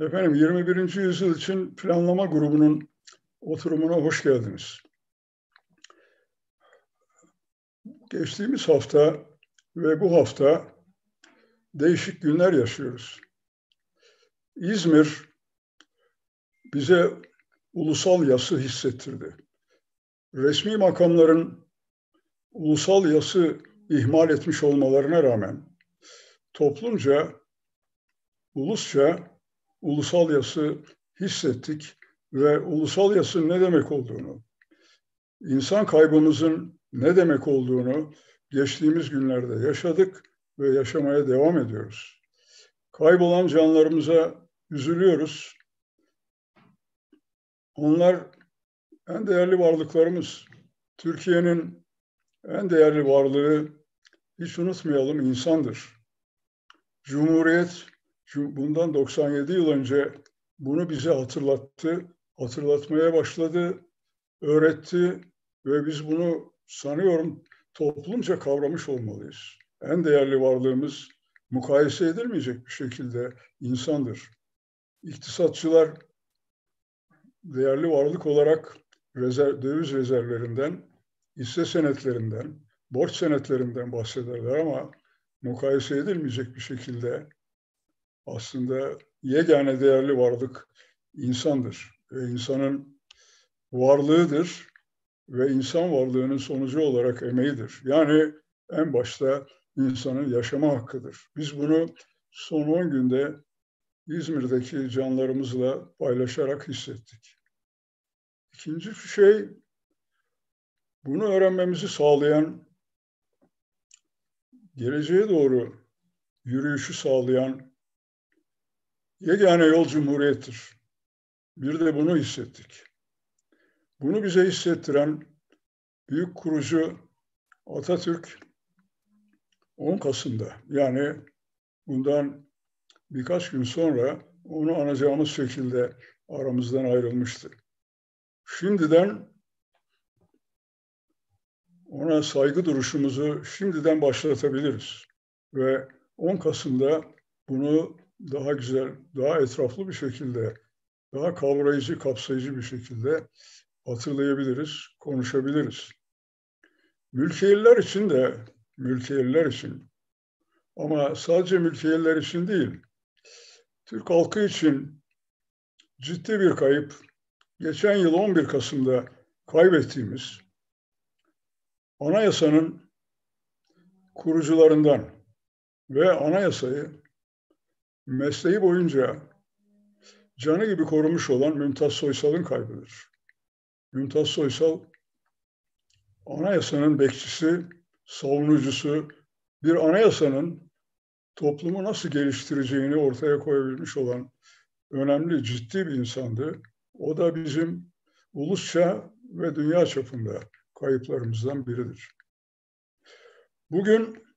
Efendim 21. yüzyıl için planlama grubunun oturumuna hoş geldiniz. Geçtiğimiz hafta ve bu hafta değişik günler yaşıyoruz. İzmir bize ulusal yası hissettirdi. Resmi makamların ulusal yası ihmal etmiş olmalarına rağmen toplumca, ulusça ulusal yası hissettik ve ulusal yasın ne demek olduğunu, insan kaybımızın ne demek olduğunu geçtiğimiz günlerde yaşadık ve yaşamaya devam ediyoruz. Kaybolan canlarımıza üzülüyoruz. Onlar en değerli varlıklarımız. Türkiye'nin en değerli varlığı hiç unutmayalım insandır. Cumhuriyet bundan 97 yıl önce bunu bize hatırlattı, hatırlatmaya başladı, öğretti ve biz bunu sanıyorum toplumca kavramış olmalıyız. En değerli varlığımız mukayese edilmeyecek bir şekilde insandır. İktisatçılar değerli varlık olarak rezerv, döviz rezervlerinden, hisse senetlerinden, borç senetlerinden bahsederler ama mukayese edilmeyecek bir şekilde aslında yegane değerli varlık insandır. Ve insanın varlığıdır ve insan varlığının sonucu olarak emeğidir. Yani en başta insanın yaşama hakkıdır. Biz bunu son 10 günde İzmir'deki canlarımızla paylaşarak hissettik. İkinci şey, bunu öğrenmemizi sağlayan, geleceğe doğru yürüyüşü sağlayan Yegane yol cumhuriyettir. Bir de bunu hissettik. Bunu bize hissettiren büyük kurucu Atatürk 10 Kasım'da yani bundan birkaç gün sonra onu anacağımız şekilde aramızdan ayrılmıştı. Şimdiden ona saygı duruşumuzu şimdiden başlatabiliriz. Ve 10 Kasım'da bunu daha güzel, daha etraflı bir şekilde, daha kavrayıcı, kapsayıcı bir şekilde hatırlayabiliriz, konuşabiliriz. Mülkiyeliler için de, mülkiyeliler için ama sadece mülkiyeliler için değil, Türk halkı için ciddi bir kayıp, geçen yıl 11 Kasım'da kaybettiğimiz anayasanın kurucularından ve anayasayı mesleği boyunca canı gibi korumuş olan Mümtaz Soysal'ın kaybıdır. Mümtaz Soysal anayasanın bekçisi, savunucusu, bir anayasanın toplumu nasıl geliştireceğini ortaya koyabilmiş olan önemli, ciddi bir insandı. O da bizim ulusça ve dünya çapında kayıplarımızdan biridir. Bugün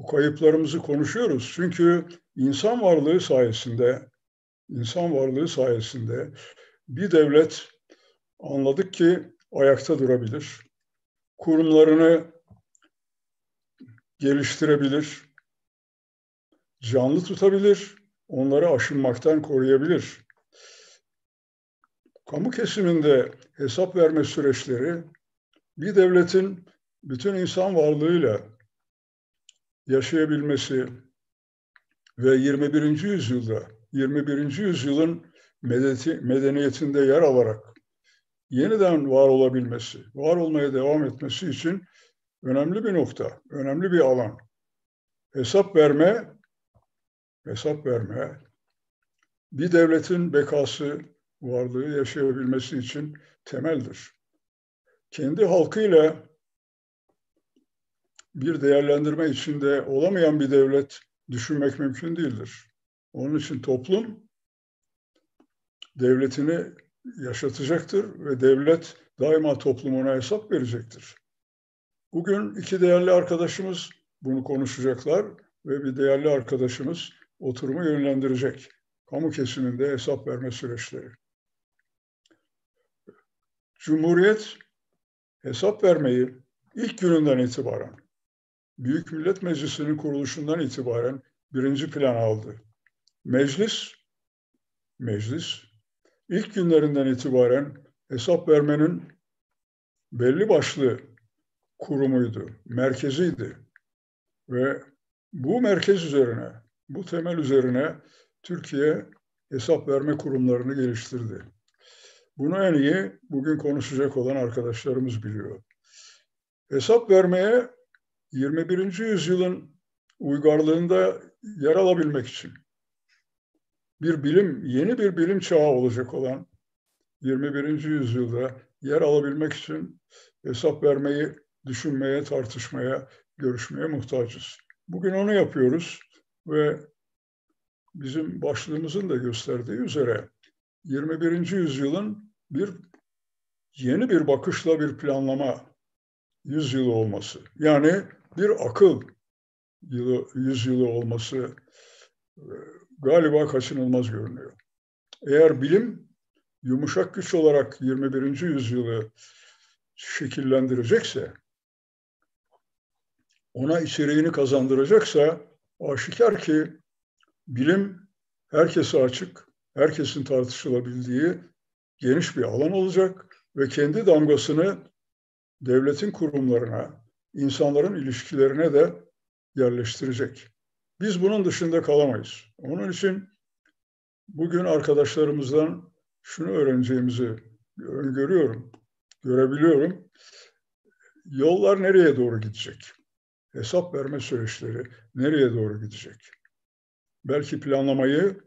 bu kayıplarımızı konuşuyoruz. Çünkü insan varlığı sayesinde, insan varlığı sayesinde bir devlet anladık ki ayakta durabilir. Kurumlarını geliştirebilir, canlı tutabilir, onları aşınmaktan koruyabilir. Kamu kesiminde hesap verme süreçleri bir devletin bütün insan varlığıyla yaşayabilmesi ve 21. yüzyılda, 21. yüzyılın medeniyetinde yer alarak yeniden var olabilmesi, var olmaya devam etmesi için önemli bir nokta, önemli bir alan. Hesap verme, hesap verme, bir devletin bekası, varlığı yaşayabilmesi için temeldir. Kendi halkıyla bir değerlendirme içinde olamayan bir devlet düşünmek mümkün değildir. Onun için toplum devletini yaşatacaktır ve devlet daima toplumuna hesap verecektir. Bugün iki değerli arkadaşımız bunu konuşacaklar ve bir değerli arkadaşımız oturumu yönlendirecek. Kamu kesiminde hesap verme süreçleri. Cumhuriyet hesap vermeyi ilk gününden itibaren Büyük Millet Meclisi'nin kuruluşundan itibaren birinci plan aldı. Meclis, meclis ilk günlerinden itibaren hesap vermenin belli başlı kurumuydu, merkeziydi. Ve bu merkez üzerine, bu temel üzerine Türkiye hesap verme kurumlarını geliştirdi. Bunu en iyi bugün konuşacak olan arkadaşlarımız biliyor. Hesap vermeye 21. yüzyılın uygarlığında yer alabilmek için bir bilim, yeni bir bilim çağı olacak olan 21. yüzyılda yer alabilmek için hesap vermeyi düşünmeye, tartışmaya, görüşmeye muhtacız. Bugün onu yapıyoruz ve bizim başlığımızın da gösterdiği üzere 21. yüzyılın bir yeni bir bakışla bir planlama yüzyılı olması. Yani bir akıl yılı, yüzyılı olması e, galiba kaçınılmaz görünüyor. Eğer bilim yumuşak güç olarak 21. yüzyılı şekillendirecekse, ona içeriğini kazandıracaksa aşikar ki bilim herkese açık, herkesin tartışılabildiği geniş bir alan olacak ve kendi damgasını devletin kurumlarına, insanların ilişkilerine de yerleştirecek. Biz bunun dışında kalamayız. Onun için bugün arkadaşlarımızdan şunu öğreneceğimizi görüyorum, görebiliyorum. Yollar nereye doğru gidecek? Hesap verme süreçleri nereye doğru gidecek? Belki planlamayı,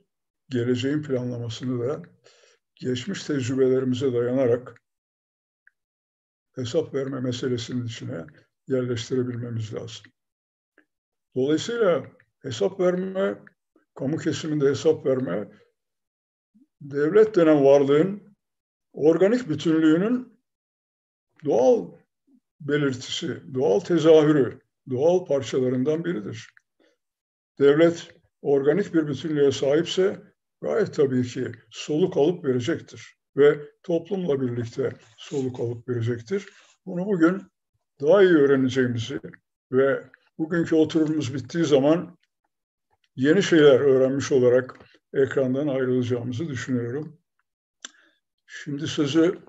geleceğin planlamasını da geçmiş tecrübelerimize dayanarak hesap verme meselesinin içine yerleştirebilmemiz lazım. Dolayısıyla hesap verme, kamu kesiminde hesap verme, devlet denen varlığın organik bütünlüğünün doğal belirtisi, doğal tezahürü, doğal parçalarından biridir. Devlet organik bir bütünlüğe sahipse gayet tabii ki soluk alıp verecektir ve toplumla birlikte soluk alıp verecektir. Bunu bugün daha iyi öğreneceğimizi ve bugünkü oturumumuz bittiği zaman yeni şeyler öğrenmiş olarak ekrandan ayrılacağımızı düşünüyorum. Şimdi sözü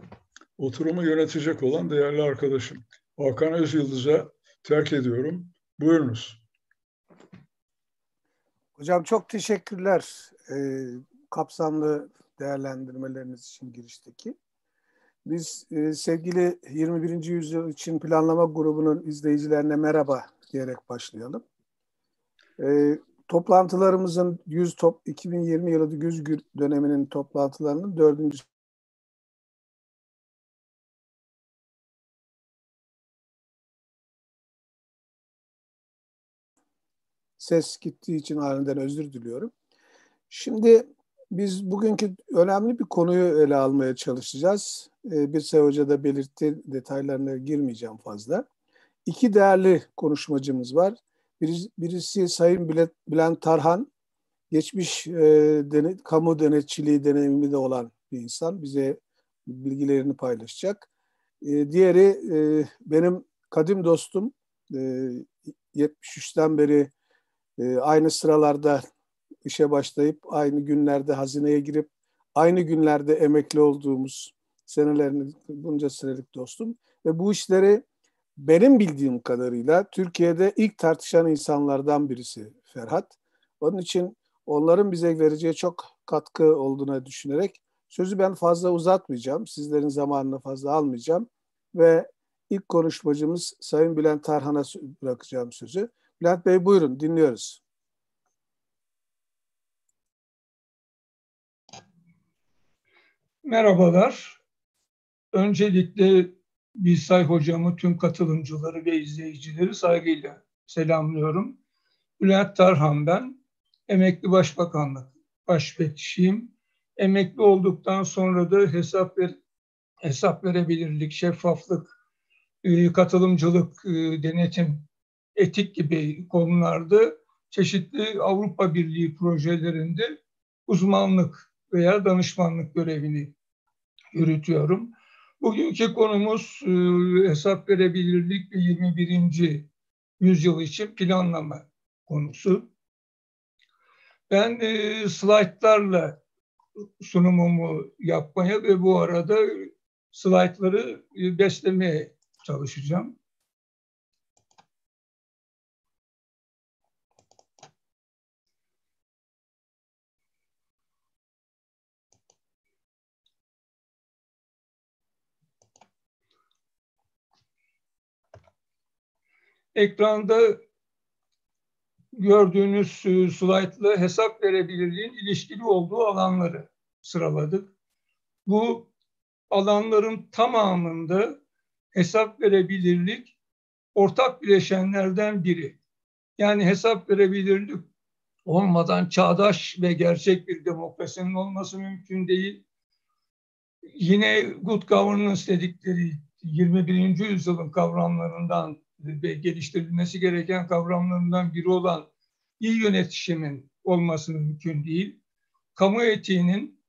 oturumu yönetecek olan değerli arkadaşım Hakan Özyıldız'a terk ediyorum. Buyurunuz. Hocam çok teşekkürler e, kapsamlı değerlendirmeleriniz için girişteki. Biz e, sevgili 21. yüzyıl için planlama grubunun izleyicilerine merhaba diyerek başlayalım. E, toplantılarımızın 100 top 2020 yılı güz döneminin toplantılarının dördüncü ses gittiği için halinden özür diliyorum. Şimdi biz bugünkü önemli bir konuyu ele almaya çalışacağız. Ee, bir Say Hoca da belirtti, detaylarına girmeyeceğim fazla. İki değerli konuşmacımız var. Birisi, Sayın Bülent Tarhan, geçmiş e, dene, kamu denetçiliği deneyimi de olan bir insan. Bize bilgilerini paylaşacak. E, diğeri e, benim kadim dostum. E, 73'ten beri e, aynı sıralarda işe başlayıp aynı günlerde hazineye girip aynı günlerde emekli olduğumuz senelerin bunca senelik dostum ve bu işleri benim bildiğim kadarıyla Türkiye'de ilk tartışan insanlardan birisi Ferhat. Onun için onların bize vereceği çok katkı olduğuna düşünerek sözü ben fazla uzatmayacağım. Sizlerin zamanını fazla almayacağım ve ilk konuşmacımız Sayın Bülent Tarhan'a bırakacağım sözü. Bülent Bey buyurun dinliyoruz. Merhabalar. Öncelikle Bilsay hocamı, tüm katılımcıları ve izleyicileri saygıyla selamlıyorum. Bülent Tarhan ben. Emekli Başbakanlık başbekçiyim. Emekli olduktan sonra da hesap ver, hesap verebilirlik, şeffaflık, e, katılımcılık, e, denetim, etik gibi konularda çeşitli Avrupa Birliği projelerinde uzmanlık veya danışmanlık görevini yürütüyorum. Bugünkü konumuz e, hesap verebilirlik ve 21. yüzyıl için planlama konusu. Ben e, slaytlarla sunumumu yapmaya ve bu arada slaytları e, beslemeye çalışacağım. Ekranda gördüğünüz e, slaytla hesap verebilirliğin ilişkili olduğu alanları sıraladık. Bu alanların tamamında hesap verebilirlik ortak bileşenlerden biri. Yani hesap verebilirlik olmadan çağdaş ve gerçek bir demokrasinin olması mümkün değil. Yine good governance dedikleri 21. yüzyılın kavramlarından geliştirilmesi gereken kavramlarından biri olan iyi yönetişimin olması mümkün değil. Kamu etiğinin,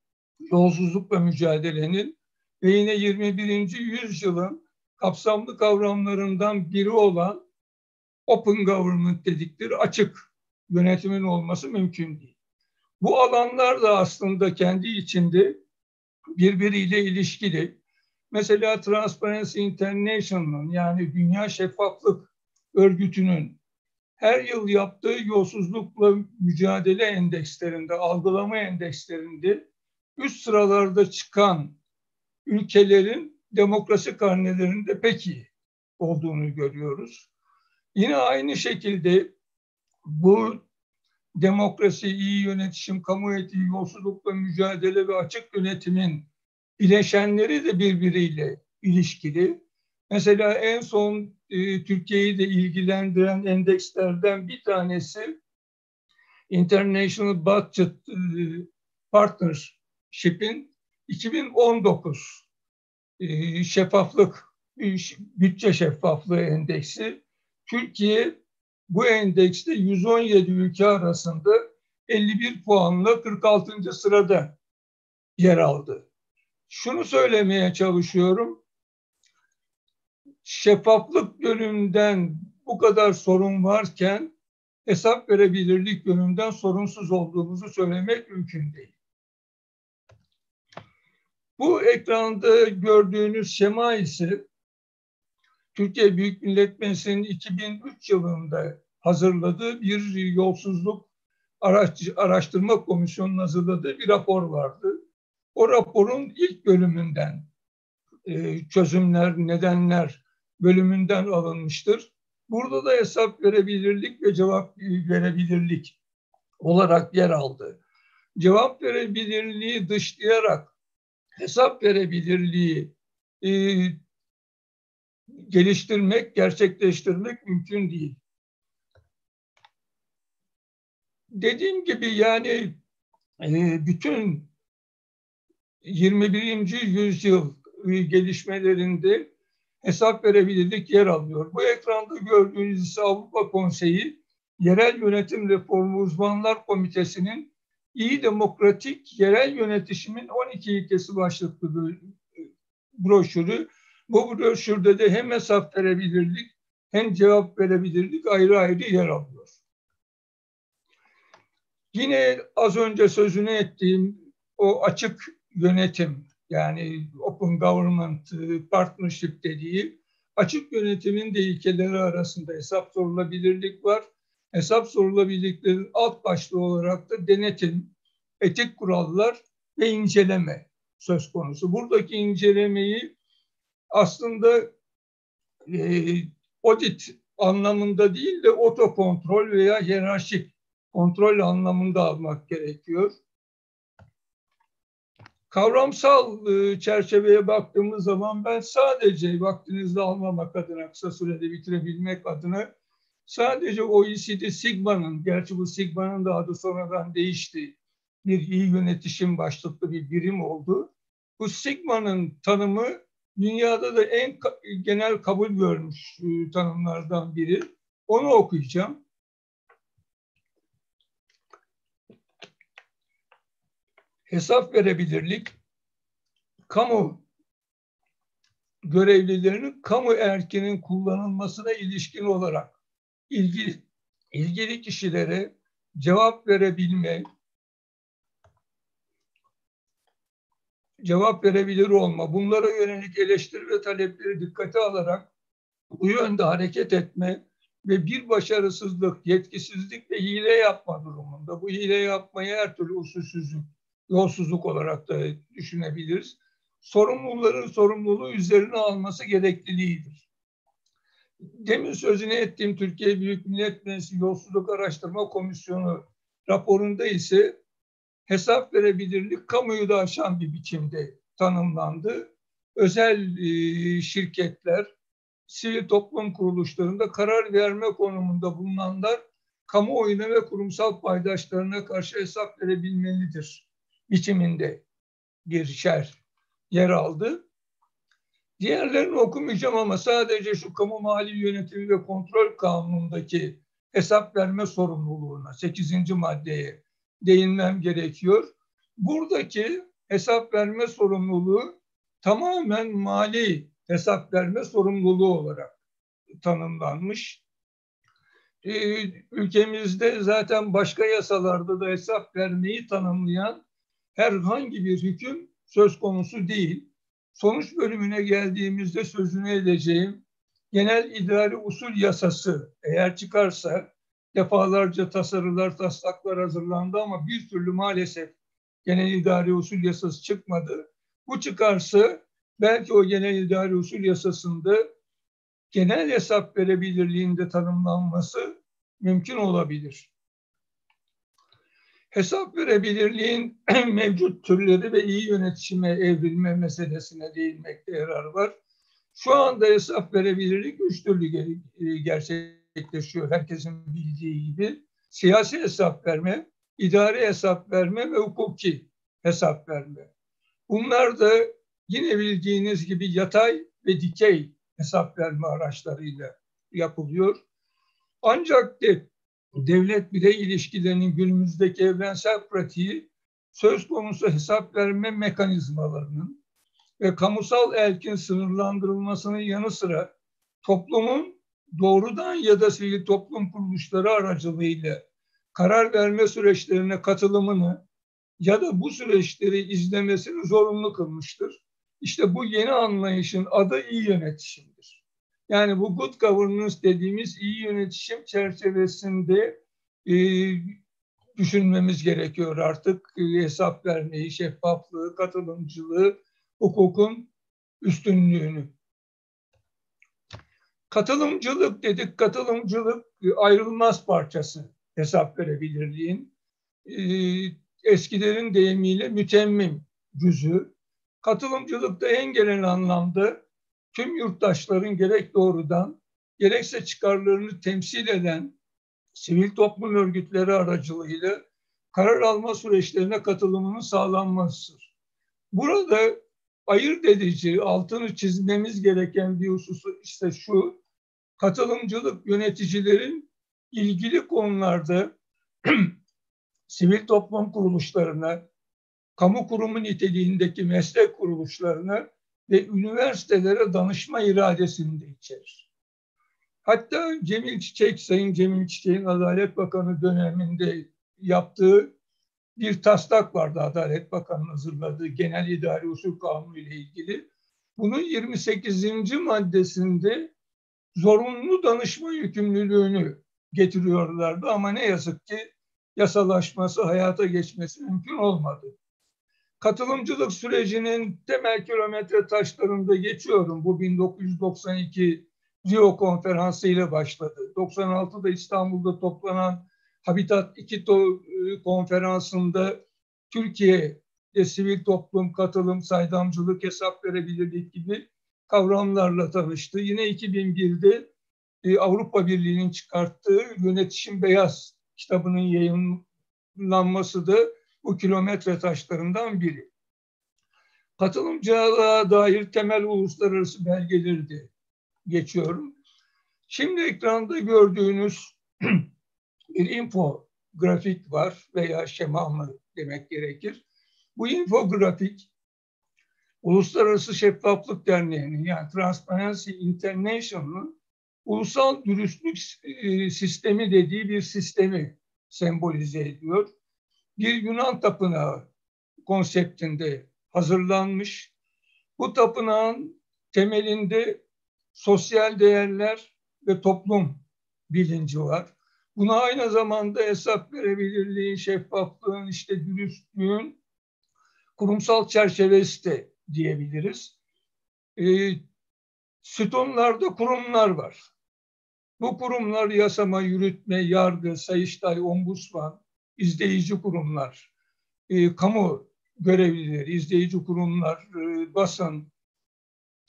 yolsuzlukla mücadelenin ve yine 21. yüzyılın kapsamlı kavramlarından biri olan open government dedikleri açık yönetimin olması mümkün değil. Bu alanlar da aslında kendi içinde birbiriyle ilişkili. Mesela Transparency International'ın yani Dünya Şeffaflık Örgütü'nün her yıl yaptığı yolsuzlukla mücadele endekslerinde, algılama endekslerinde üst sıralarda çıkan ülkelerin demokrasi karnelerinde pek iyi olduğunu görüyoruz. Yine aynı şekilde bu demokrasi, iyi yönetişim, kamu etiği, yolsuzlukla mücadele ve açık yönetimin bileşenleri de birbiriyle ilişkili. Mesela en son e, Türkiye'yi de ilgilendiren endekslerden bir tanesi International Budget e, Partnership'in 2019 e, şeffaflık, bütçe şeffaflığı endeksi. Türkiye bu endekste 117 ülke arasında 51 puanla 46. sırada yer aldı şunu söylemeye çalışıyorum. Şeffaflık yönünden bu kadar sorun varken hesap verebilirlik yönünden sorunsuz olduğumuzu söylemek mümkün değil. Bu ekranda gördüğünüz şema ise Türkiye Büyük Millet Meclisi'nin 2003 yılında hazırladığı bir yolsuzluk araştırma komisyonunun hazırladığı bir rapor vardı. O raporun ilk bölümünden e, çözümler, nedenler bölümünden alınmıştır. Burada da hesap verebilirlik ve cevap verebilirlik olarak yer aldı. Cevap verebilirliği dışlayarak hesap verebilirliği e, geliştirmek, gerçekleştirmek mümkün değil. Dediğim gibi yani e, bütün 21. yüzyıl gelişmelerinde hesap verebilirlik yer alıyor. Bu ekranda gördüğünüz ise Avrupa Konseyi Yerel Yönetim Reformu Uzmanlar Komitesi'nin iyi demokratik yerel yönetişimin 12 ilkesi başlıklı broşürü. Bu broşürde de hem hesap verebilirlik hem cevap verebilirlik ayrı ayrı yer alıyor. Yine az önce sözünü ettiğim o açık yönetim yani Open Government e, Partnership dediği açık yönetimin de ilkeleri arasında hesap sorulabilirlik var. Hesap sorulabilirliklerin alt başlığı olarak da denetim, etik kurallar ve inceleme söz konusu. Buradaki incelemeyi aslında e, audit anlamında değil de otokontrol veya hiyerarşik kontrol anlamında almak gerekiyor. Kavramsal e, çerçeveye baktığımız zaman ben sadece vaktinizi almamak adına, kısa sürede bitirebilmek adına sadece OECD Sigma'nın, gerçi bu Sigma'nın da adı sonradan değişti, bir iyi yönetişim başlıklı bir birim oldu. Bu Sigma'nın tanımı dünyada da en genel kabul görmüş e, tanımlardan biri. Onu okuyacağım. Hesap verebilirlik, kamu görevlilerinin kamu erkinin kullanılmasına ilişkin olarak ilgili, ilgili kişilere cevap verebilme, cevap verebilir olma, bunlara yönelik eleştiri ve talepleri dikkate alarak bu yönde hareket etme ve bir başarısızlık, yetkisizlik ve hile yapma durumunda. Bu hile yapmayı her türlü usulsüzlük, yolsuzluk olarak da düşünebiliriz. Sorumluların sorumluluğu üzerine alması gerekliliğidir. Demin sözünü ettiğim Türkiye Büyük Millet Meclisi Yolsuzluk Araştırma Komisyonu raporunda ise hesap verebilirlik kamuyu da aşan bir biçimde tanımlandı. Özel e, şirketler, sivil toplum kuruluşlarında karar verme konumunda bulunanlar kamuoyuna ve kurumsal paydaşlarına karşı hesap verebilmelidir biçiminde bir şer yer aldı. Diğerlerini okumayacağım ama sadece şu kamu mali yönetimi ve kontrol kanunundaki hesap verme sorumluluğuna 8. maddeye değinmem gerekiyor. Buradaki hesap verme sorumluluğu tamamen mali hesap verme sorumluluğu olarak tanımlanmış. Ee, ülkemizde zaten başka yasalarda da hesap vermeyi tanımlayan herhangi bir hüküm söz konusu değil. Sonuç bölümüne geldiğimizde sözünü edeceğim genel idari usul yasası eğer çıkarsa defalarca tasarılar, taslaklar hazırlandı ama bir türlü maalesef genel idari usul yasası çıkmadı. Bu çıkarsa belki o genel idari usul yasasında genel hesap verebilirliğinde tanımlanması mümkün olabilir. Hesap verebilirliğin mevcut türleri ve iyi yönetişime evrilme meselesine değinmekte yarar var. Şu anda hesap verebilirlik üç türlü gerçekleşiyor herkesin bildiği gibi. Siyasi hesap verme, idari hesap verme ve hukuki hesap verme. Bunlar da yine bildiğiniz gibi yatay ve dikey hesap verme araçlarıyla yapılıyor. Ancak de devlet birey ilişkilerinin günümüzdeki evrensel pratiği söz konusu hesap verme mekanizmalarının ve kamusal erkin sınırlandırılmasının yanı sıra toplumun doğrudan ya da sivil toplum kuruluşları aracılığıyla karar verme süreçlerine katılımını ya da bu süreçleri izlemesini zorunlu kılmıştır. İşte bu yeni anlayışın adı iyi yönetişimdir. Yani bu good governance dediğimiz iyi yönetişim çerçevesinde e, düşünmemiz gerekiyor artık. E, hesap vermeyi, şeffaflığı, katılımcılığı, hukukun üstünlüğünü. Katılımcılık dedik. Katılımcılık ayrılmaz parçası hesap verebilirliğin. E, eskilerin deyimiyle mütemmim cüzü. Katılımcılıkta en genel anlamda tüm yurttaşların gerek doğrudan gerekse çıkarlarını temsil eden sivil toplum örgütleri aracılığıyla karar alma süreçlerine katılımının sağlanmasıdır. Burada ayırt edici, altını çizmemiz gereken bir hususu işte şu, katılımcılık yöneticilerin ilgili konularda sivil toplum kuruluşlarına, kamu kurumu niteliğindeki meslek kuruluşlarına ve üniversitelere danışma iradesini de içerir. Hatta Cemil Çiçek, Sayın Cemil Çiçek'in Adalet Bakanı döneminde yaptığı bir taslak vardı Adalet Bakanı'nın hazırladığı Genel İdari Usul Kanunu ile ilgili. Bunun 28. maddesinde zorunlu danışma yükümlülüğünü getiriyorlardı ama ne yazık ki yasalaşması, hayata geçmesi mümkün olmadı. Katılımcılık sürecinin temel kilometre taşlarında geçiyorum. Bu 1992 Rio Konferansı ile başladı. 96'da İstanbul'da toplanan Habitat 2 e, konferansında Türkiye sivil toplum, katılım, saydamcılık, hesap verebilirlik gibi kavramlarla tanıştı. Yine 2001'de e, Avrupa Birliği'nin çıkarttığı Yönetişim Beyaz kitabının yayınlanması da bu kilometre taşlarından biri. Katılımcılığa dair temel uluslararası belgeleri geçiyorum. Şimdi ekranda gördüğünüz bir infografik var veya şema mı demek gerekir. Bu infografik Uluslararası Şeffaflık Derneği'nin yani Transparency International'ın ulusal dürüstlük e, sistemi dediği bir sistemi sembolize ediyor. Bir Yunan tapınağı konseptinde hazırlanmış. Bu tapınağın temelinde sosyal değerler ve toplum bilinci var. Buna aynı zamanda hesap verebilirliğin, şeffaflığın, işte dürüstlüğün kurumsal çerçevesi de diyebiliriz. E, sütunlarda kurumlar var. Bu kurumlar yasama, yürütme, yargı, sayıştay, ombudsman, izleyici kurumlar, e, kamu görevlileri, izleyici kurumlar, e, basın,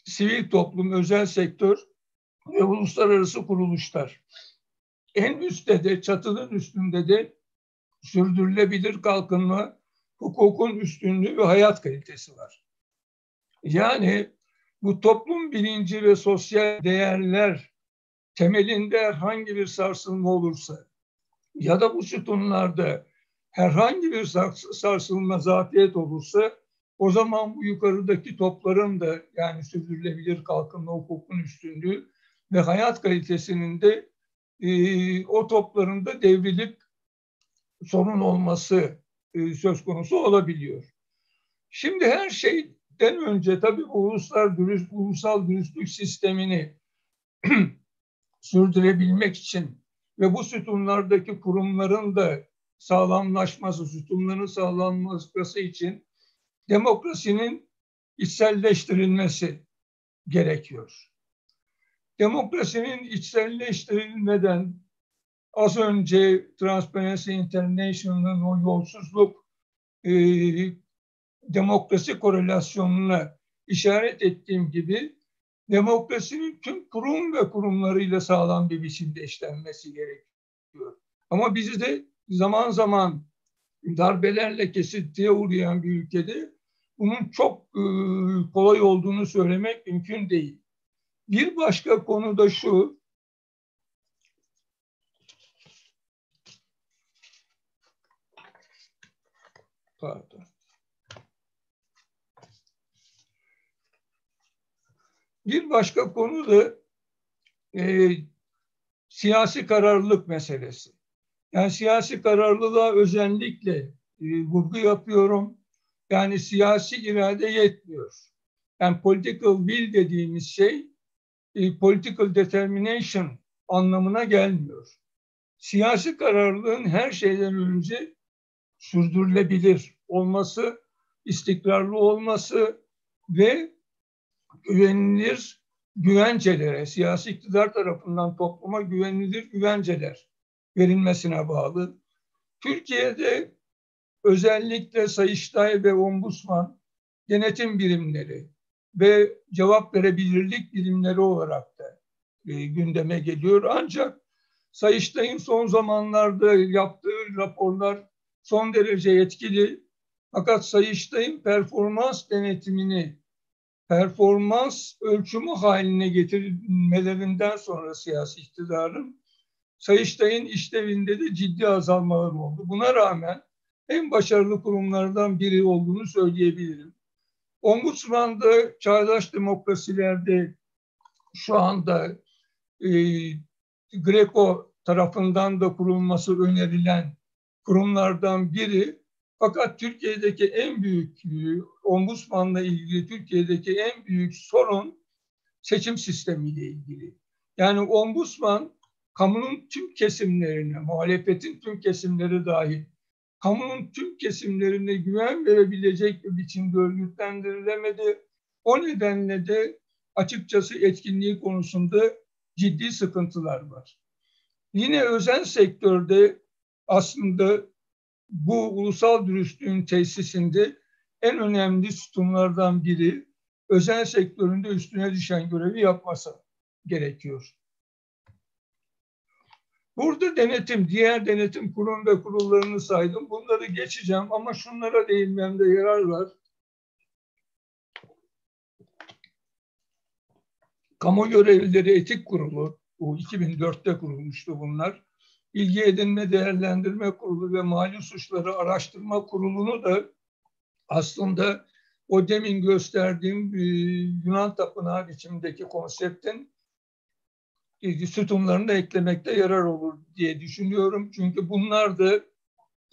sivil toplum, özel sektör ve uluslararası kuruluşlar. En üstte de çatının üstünde de sürdürülebilir kalkınma, hukukun üstünlüğü ve hayat kalitesi var. Yani bu toplum bilinci ve sosyal değerler temelinde herhangi bir sarsılma olursa ya da bu sütunlarda herhangi bir sarsılma zafiyet olursa o zaman bu yukarıdaki topların da yani sürdürülebilir kalkınma hukukun üstünlüğü ve hayat kalitesinin de e, o topların da devrilip sorun olması e, söz konusu olabiliyor. Şimdi her şeyden önce tabii uluslar dürüst, ulusal dürüstlük sistemini sürdürebilmek için ve bu sütunlardaki kurumların da sağlamlaşması, sütunların sağlanması için demokrasinin içselleştirilmesi gerekiyor. Demokrasinin içselleştirilmeden az önce Transparency International'ın o yolsuzluk e, demokrasi korelasyonuna işaret ettiğim gibi demokrasinin tüm kurum ve kurumlarıyla sağlam bir biçimde işlenmesi gerekiyor. Ama bizi de zaman zaman darbelerle kesintiye uğrayan bir ülkede bunun çok e, kolay olduğunu söylemek mümkün değil. Bir başka konu da şu, pardon. Bir başka konu da e, siyasi kararlılık meselesi. Yani siyasi kararlılığa özellikle e, vurgu yapıyorum. Yani siyasi irade yetmiyor. Yani political will dediğimiz şey e, political determination anlamına gelmiyor. Siyasi kararlılığın her şeyden önce sürdürülebilir olması, istikrarlı olması ve güvenilir güvencelere, siyasi iktidar tarafından topluma güvenilir güvenceler verilmesine bağlı. Türkiye'de özellikle Sayıştay ve Ombudsman denetim birimleri ve cevap verebilirlik birimleri olarak da e, gündeme geliyor. Ancak Sayıştay'ın son zamanlarda yaptığı raporlar son derece etkili. Fakat Sayıştay'ın performans denetimini performans ölçümü haline getirilmelerinden sonra siyasi iktidarın Sayıştay'ın işlevinde de ciddi azalmalar oldu. Buna rağmen en başarılı kurumlardan biri olduğunu söyleyebilirim. Ombudsman da çağdaş demokrasilerde şu anda e, Greco tarafından da kurulması önerilen kurumlardan biri. Fakat Türkiye'deki en büyük, ombudsmanla ilgili Türkiye'deki en büyük sorun seçim sistemiyle ilgili. Yani ombudsman kamunun tüm kesimlerine, muhalefetin tüm kesimleri dahil, kamunun tüm kesimlerine güven verebilecek bir biçimde örgütlendirilemedi. O nedenle de açıkçası etkinliği konusunda ciddi sıkıntılar var. Yine özel sektörde aslında bu ulusal dürüstlüğün tesisinde en önemli sütunlardan biri özel sektöründe üstüne düşen görevi yapması gerekiyor. Burada denetim, diğer denetim kurum ve kurullarını saydım. Bunları geçeceğim ama şunlara değinmemde yarar var. Kamu Görevlileri Etik Kurulu, bu 2004'te kurulmuştu bunlar. Bilgi Edinme Değerlendirme Kurulu ve Mali Suçları Araştırma Kurulu'nu da aslında o demin gösterdiğim Yunan Tapınağı biçimindeki konseptin sütunlarını eklemekte yarar olur diye düşünüyorum. Çünkü bunlar da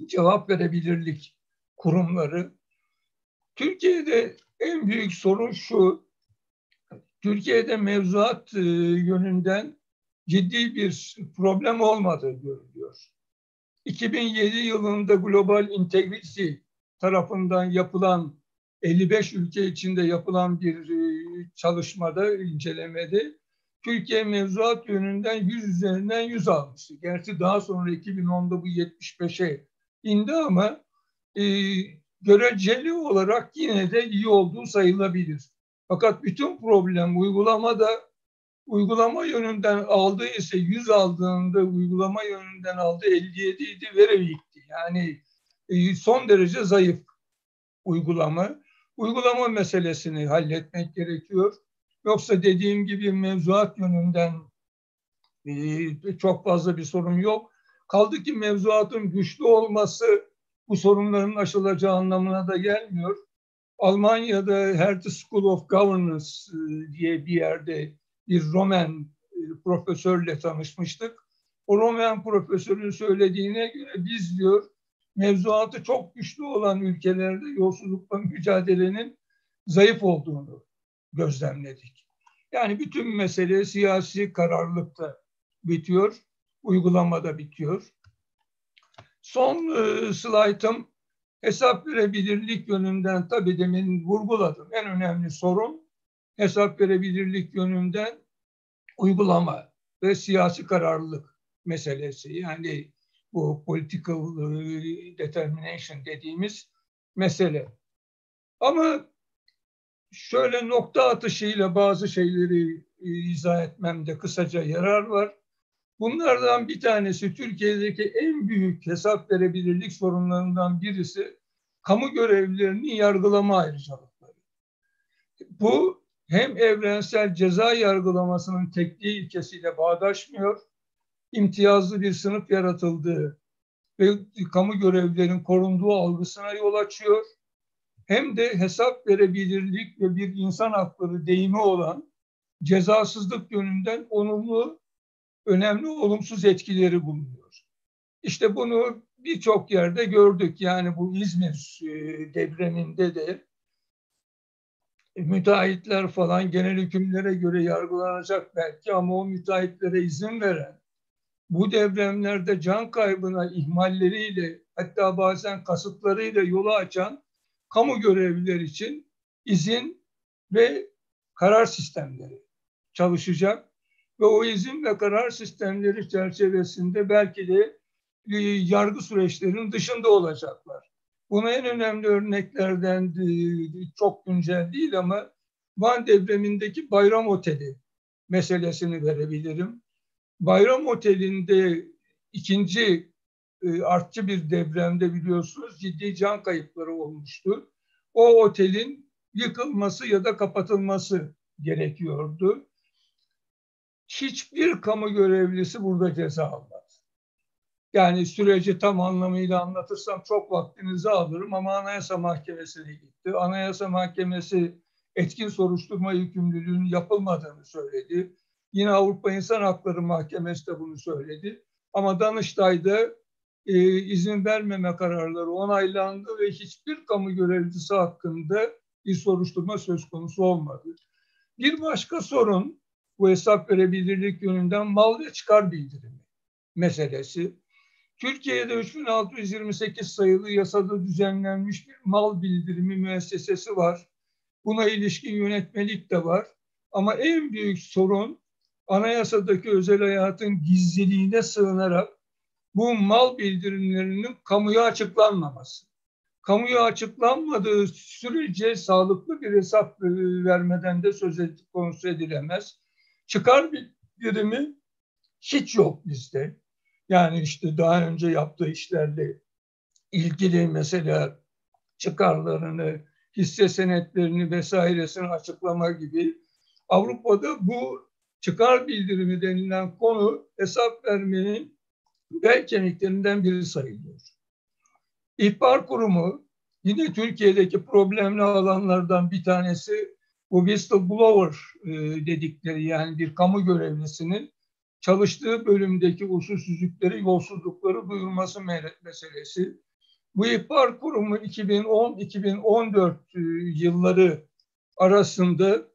cevap verebilirlik kurumları. Türkiye'de en büyük sorun şu, Türkiye'de mevzuat e, yönünden ciddi bir problem olmadığı görülüyor. 2007 yılında Global Integrity tarafından yapılan 55 ülke içinde yapılan bir e, çalışmada, incelemede Türkiye mevzuat yönünden 100 üzerinden 100 almıştı. Gerçi daha sonra 2010'da bu 75'e indi ama e, göreceli olarak yine de iyi olduğu sayılabilir. Fakat bütün problem uygulamada uygulama yönünden aldığı ise 100 aldığında uygulama yönünden aldığı 57 idi vereviyikti. Yani e, son derece zayıf uygulama. Uygulama meselesini halletmek gerekiyor. Yoksa dediğim gibi mevzuat yönünden e, çok fazla bir sorun yok. Kaldı ki mevzuatın güçlü olması bu sorunların aşılacağı anlamına da gelmiyor. Almanya'da Hertie School of Governance e, diye bir yerde bir Roman e, profesörle tanışmıştık. O Roman profesörün söylediğine göre biz diyor mevzuatı çok güçlü olan ülkelerde yolsuzlukla mücadelenin zayıf olduğunu gözlemledik. Yani bütün mesele siyasi kararlılıkta bitiyor, uygulamada bitiyor. Son e, slaytım hesap verebilirlik yönünden tabii demin vurguladım. En önemli sorun hesap verebilirlik yönünden uygulama ve siyasi kararlılık meselesi. Yani bu political e, determination dediğimiz mesele. Ama şöyle nokta atışıyla bazı şeyleri e, izah etmemde kısaca yarar var. Bunlardan bir tanesi Türkiye'deki en büyük hesap verebilirlik sorunlarından birisi kamu görevlilerinin yargılama ayrıcalıkları. Bu hem evrensel ceza yargılamasının tekniği ilkesiyle bağdaşmıyor, imtiyazlı bir sınıf yaratıldığı ve kamu görevlilerin korunduğu algısına yol açıyor. Hem de hesap verebilirlik ve bir insan hakları deyimi olan cezasızlık yönünden olumlu önemli olumsuz etkileri bulunuyor. İşte bunu birçok yerde gördük. Yani bu İzmir e, depreminde de müteahhitler falan genel hükümlere göre yargılanacak belki ama o müteahhitlere izin veren bu depremlerde can kaybına ihmalleriyle hatta bazen kasıtlarıyla yolu açan kamu görevliler için izin ve karar sistemleri çalışacak ve o izin ve karar sistemleri çerçevesinde belki de e, yargı süreçlerinin dışında olacaklar. Buna en önemli örneklerden çok güncel değil ama Van depremindeki Bayram Oteli meselesini verebilirim. Bayram Oteli'nde ikinci e, artçı bir depremde biliyorsunuz ciddi can kayıpları olmuştu. O otelin yıkılması ya da kapatılması gerekiyordu hiçbir kamu görevlisi burada ceza almaz. Yani süreci tam anlamıyla anlatırsam çok vaktinizi alırım ama Anayasa Mahkemesi'ne gitti. Anayasa Mahkemesi etkin soruşturma yükümlülüğünün yapılmadığını söyledi. Yine Avrupa İnsan Hakları Mahkemesi de bunu söyledi. Ama Danıştay'da e, izin vermeme kararları onaylandı ve hiçbir kamu görevlisi hakkında bir soruşturma söz konusu olmadı. Bir başka sorun bu hesap verebilirlik yönünden mal ve çıkar bildirimi meselesi. Türkiye'de 3628 sayılı yasada düzenlenmiş bir mal bildirimi müessesesi var. Buna ilişkin yönetmelik de var. Ama en büyük sorun anayasadaki özel hayatın gizliliğine sığınarak bu mal bildirimlerinin kamuya açıklanmaması. Kamuya açıklanmadığı sürece sağlıklı bir hesap vermeden de söz konusu edilemez. Çıkar bildirimi hiç yok bizde. Yani işte daha önce yaptığı işlerle ilgili mesela çıkarlarını, hisse senetlerini vesairesini açıklama gibi Avrupa'da bu çıkar bildirimi denilen konu hesap vermenin bel kemiklerinden biri sayılıyor. İhbar kurumu yine Türkiye'deki problemli alanlardan bir tanesi bu whistleblower e, dedikleri yani bir kamu görevlisinin çalıştığı bölümdeki usulsüzlükleri, yolsuzlukları duyurması meselesi. Bu ihbar kurumu 2010-2014 e, yılları arasında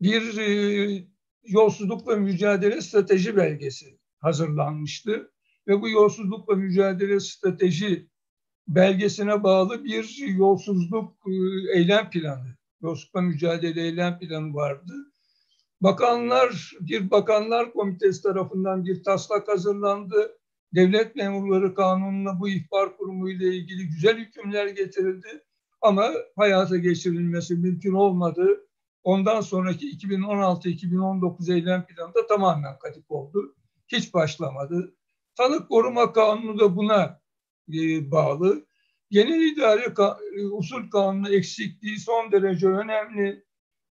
bir e, yolsuzlukla mücadele strateji belgesi hazırlanmıştı. Ve bu yolsuzlukla mücadele strateji belgesine bağlı bir yolsuzluk e, eylem planı, yolsuzlukla mücadele eylem planı vardı. Bakanlar, bir bakanlar komitesi tarafından bir taslak hazırlandı. Devlet memurları kanununa bu ihbar kurumu ile ilgili güzel hükümler getirildi. Ama hayata geçirilmesi mümkün olmadı. Ondan sonraki 2016-2019 eylem planı da tamamen katık oldu. Hiç başlamadı. Tanık koruma kanunu da buna e, bağlı. Genel idare e, usul kanunu eksikliği son derece önemli.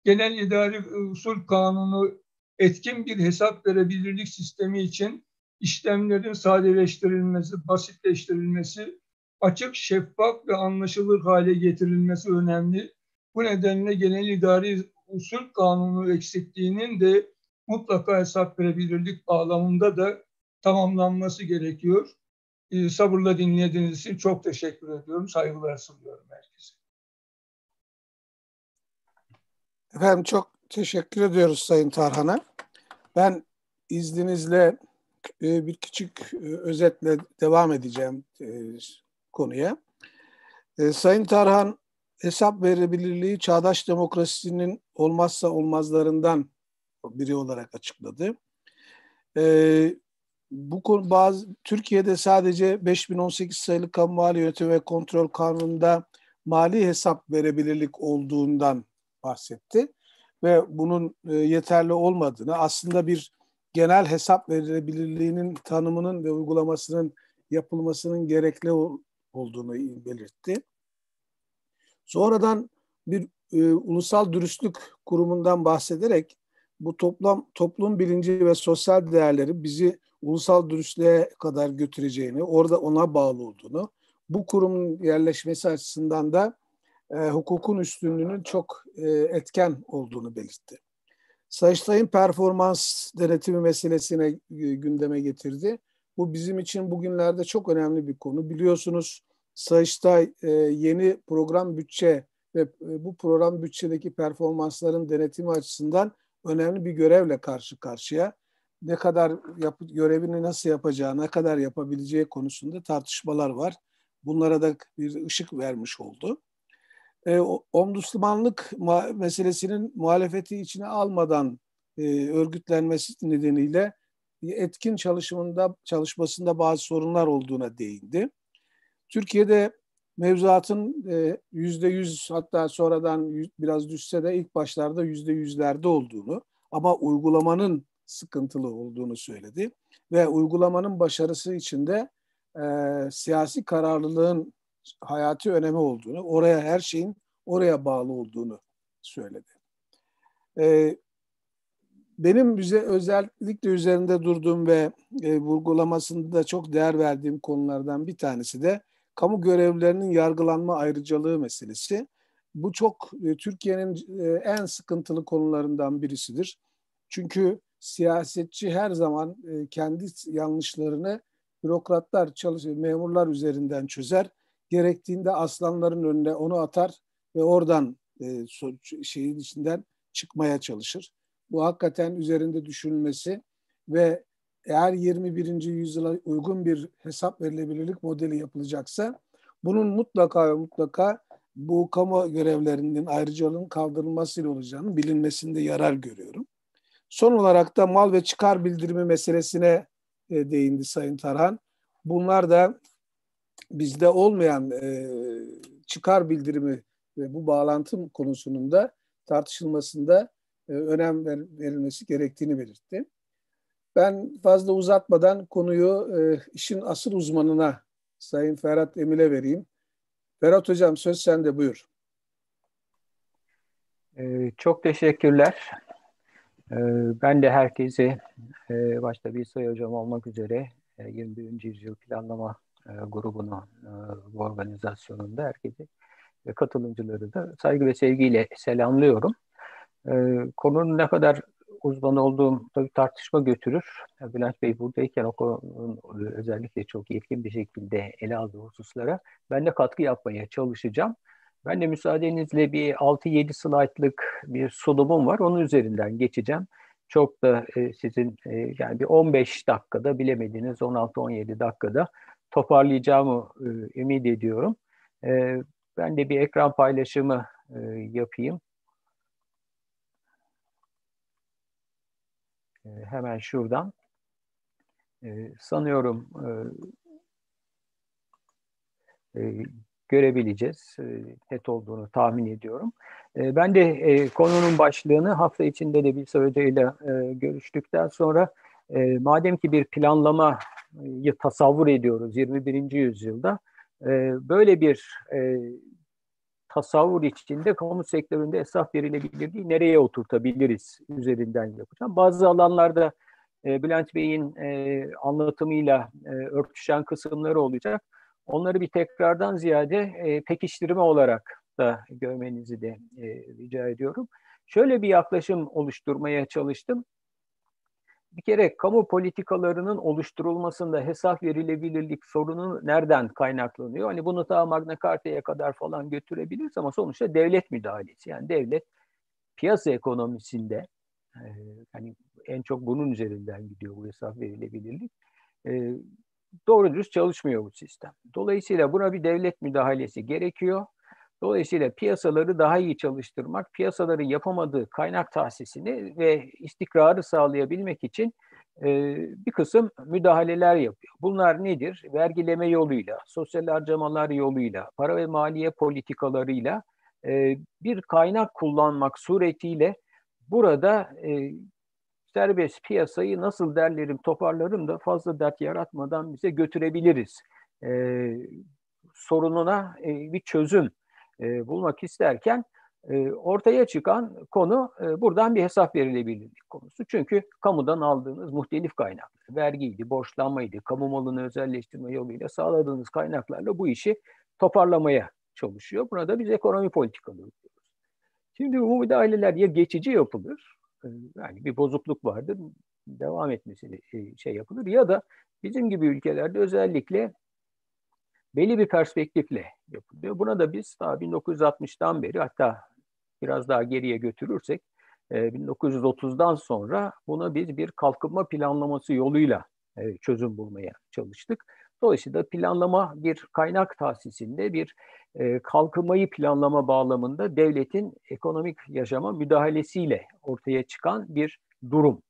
Genel idare e, usul kanunu etkin bir hesap verebilirlik sistemi için işlemlerin sadeleştirilmesi, basitleştirilmesi, açık, şeffaf ve anlaşılır hale getirilmesi önemli. Bu nedenle genel idari usul kanunu eksikliğinin de mutlaka hesap verebilirlik bağlamında da tamamlanması gerekiyor. Ee, sabırla dinlediğiniz için çok teşekkür ediyorum. Saygılar sunuyorum herkese. Efendim çok teşekkür ediyoruz Sayın Tarhan'a. Ben izninizle e, bir küçük e, özetle devam edeceğim e, konuya. Sayın Tarhan hesap verebilirliği çağdaş demokrasinin olmazsa olmazlarından biri olarak açıkladı. Bu konu bazı Türkiye'de sadece 5018 sayılı kamu mali yönetimi ve kontrol kanununda mali hesap verebilirlik olduğundan bahsetti ve bunun yeterli olmadığını aslında bir genel hesap verilebilirliğinin tanımının ve uygulamasının yapılmasının gerekli olduğunu belirtti. Sonradan bir e, ulusal dürüstlük kurumundan bahsederek bu toplam toplum bilinci ve sosyal değerleri bizi ulusal dürüstlüğe kadar götüreceğini, orada ona bağlı olduğunu, bu kurumun yerleşmesi açısından da e, hukukun üstünlüğünün çok e, etken olduğunu belirtti. Sayıştay'ın performans denetimi meselesine e, gündeme getirdi. Bu bizim için bugünlerde çok önemli bir konu. Biliyorsunuz Sayıştay e, yeni program bütçe ve e, bu program bütçedeki performansların denetimi açısından önemli bir görevle karşı karşıya. Ne kadar yap, görevini nasıl yapacağı, ne kadar yapabileceği konusunda tartışmalar var. Bunlara da bir ışık vermiş oldu e, omdusmanlık meselesinin muhalefeti içine almadan e, örgütlenmesi nedeniyle etkin çalışımında çalışmasında bazı sorunlar olduğuna değindi. Türkiye'de mevzuatın e, yüzde yüz hatta sonradan biraz düşse de ilk başlarda yüzde yüzlerde olduğunu ama uygulamanın sıkıntılı olduğunu söyledi ve uygulamanın başarısı için de e, siyasi kararlılığın hayati önemi olduğunu, oraya her şeyin oraya bağlı olduğunu söyledi. Ee, benim bize özellikle üzerinde durduğum ve e, vurgulamasında da çok değer verdiğim konulardan bir tanesi de kamu görevlilerinin yargılanma ayrıcalığı meselesi. Bu çok e, Türkiye'nin e, en sıkıntılı konularından birisidir. Çünkü siyasetçi her zaman e, kendi yanlışlarını bürokratlar, çalışır, memurlar üzerinden çözer gerektiğinde aslanların önüne onu atar ve oradan e, şeyin içinden çıkmaya çalışır. Bu hakikaten üzerinde düşünülmesi ve eğer 21. yüzyıla uygun bir hesap verilebilirlik modeli yapılacaksa bunun mutlaka ve mutlaka bu kamu görevlerinin ayrıcalığın kaldırılmasıyla olacağını bilinmesinde yarar görüyorum. Son olarak da mal ve çıkar bildirimi meselesine e, değindi Sayın Tarhan. Bunlar da bizde olmayan e, çıkar bildirimi ve bu bağlantı konusunun da tartışılmasında e, önem verilmesi gerektiğini belirtti. Ben fazla uzatmadan konuyu e, işin asıl uzmanına Sayın Ferhat Emil'e vereyim. Ferhat Hocam söz sende buyur. Ee, çok teşekkürler. Ee, ben de herkese başta bir sayı hocam olmak üzere e, 21. yüzyıl planlama e, grubunu e, bu organizasyonunda herkese ve katılımcıları da saygı ve sevgiyle selamlıyorum. E, konunun ne kadar uzman olduğum tabii tartışma götürür. Bülent Bey buradayken o konunun özellikle çok yetkin bir şekilde ele aldığı hususlara ben de katkı yapmaya çalışacağım. Ben de müsaadenizle bir 6-7 slaytlık bir sunumum var. Onun üzerinden geçeceğim. Çok da e, sizin e, yani bir 15 dakikada bilemediğiniz 16-17 dakikada toparlayacağımı e, ümit ediyorum. E, ben de bir ekran paylaşımı e, yapayım. E, hemen şuradan. E, sanıyorum e, e, görebileceğiz. E, net olduğunu tahmin ediyorum. E, ben de e, konunun başlığını hafta içinde de bir hocayla görüştükten sonra madem ki bir planlamayı tasavvur ediyoruz 21. yüzyılda e, böyle bir e, tasavvur içinde kamu sektöründe esnaf verilebilirliği nereye oturtabiliriz üzerinden yapacağım. Bazı alanlarda e, Bülent Bey'in e, anlatımıyla örtüşen kısımları olacak. Onları bir tekrardan ziyade pekiştirme olarak da görmenizi de rica ediyorum. Şöyle bir yaklaşım oluşturmaya çalıştım. Bir kere kamu politikalarının oluşturulmasında hesap verilebilirlik sorunu nereden kaynaklanıyor? Hani bunu daha Magna Carta'ya kadar falan götürebiliriz ama sonuçta devlet müdahalesi. Yani devlet piyasa ekonomisinde e, hani en çok bunun üzerinden gidiyor bu hesap verilebilirlik. E, doğru dürüst çalışmıyor bu sistem. Dolayısıyla buna bir devlet müdahalesi gerekiyor. Dolayısıyla piyasaları daha iyi çalıştırmak, piyasaların yapamadığı kaynak tahsisini ve istikrarı sağlayabilmek için e, bir kısım müdahaleler yapıyor. Bunlar nedir? Vergileme yoluyla, sosyal harcamalar yoluyla, para ve maliye politikalarıyla e, bir kaynak kullanmak suretiyle burada e, serbest piyasayı nasıl derlerim, toparlarım da fazla dert yaratmadan bize götürebiliriz. Sorununa bir çözüm e, bulmak isterken e, ortaya çıkan konu e, buradan bir hesap verilebilirlik konusu. Çünkü kamudan aldığınız muhtelif kaynaklar, vergiydi, borçlanmaydı, kamu malını özelleştirme yoluyla sağladığınız kaynaklarla bu işi toparlamaya çalışıyor. Buna da biz ekonomi politikaları diyoruz. Şimdi bu müdahaleler ya geçici yapılır, yani bir bozukluk vardır, devam etmesi şey yapılır ya da bizim gibi ülkelerde özellikle belli bir perspektifle yapılıyor. Buna da biz daha 1960'dan beri hatta biraz daha geriye götürürsek 1930'dan e, sonra buna biz bir kalkınma planlaması yoluyla e, çözüm bulmaya çalıştık. Dolayısıyla planlama bir kaynak tahsisinde bir e, kalkınmayı planlama bağlamında devletin ekonomik yaşama müdahalesiyle ortaya çıkan bir durum.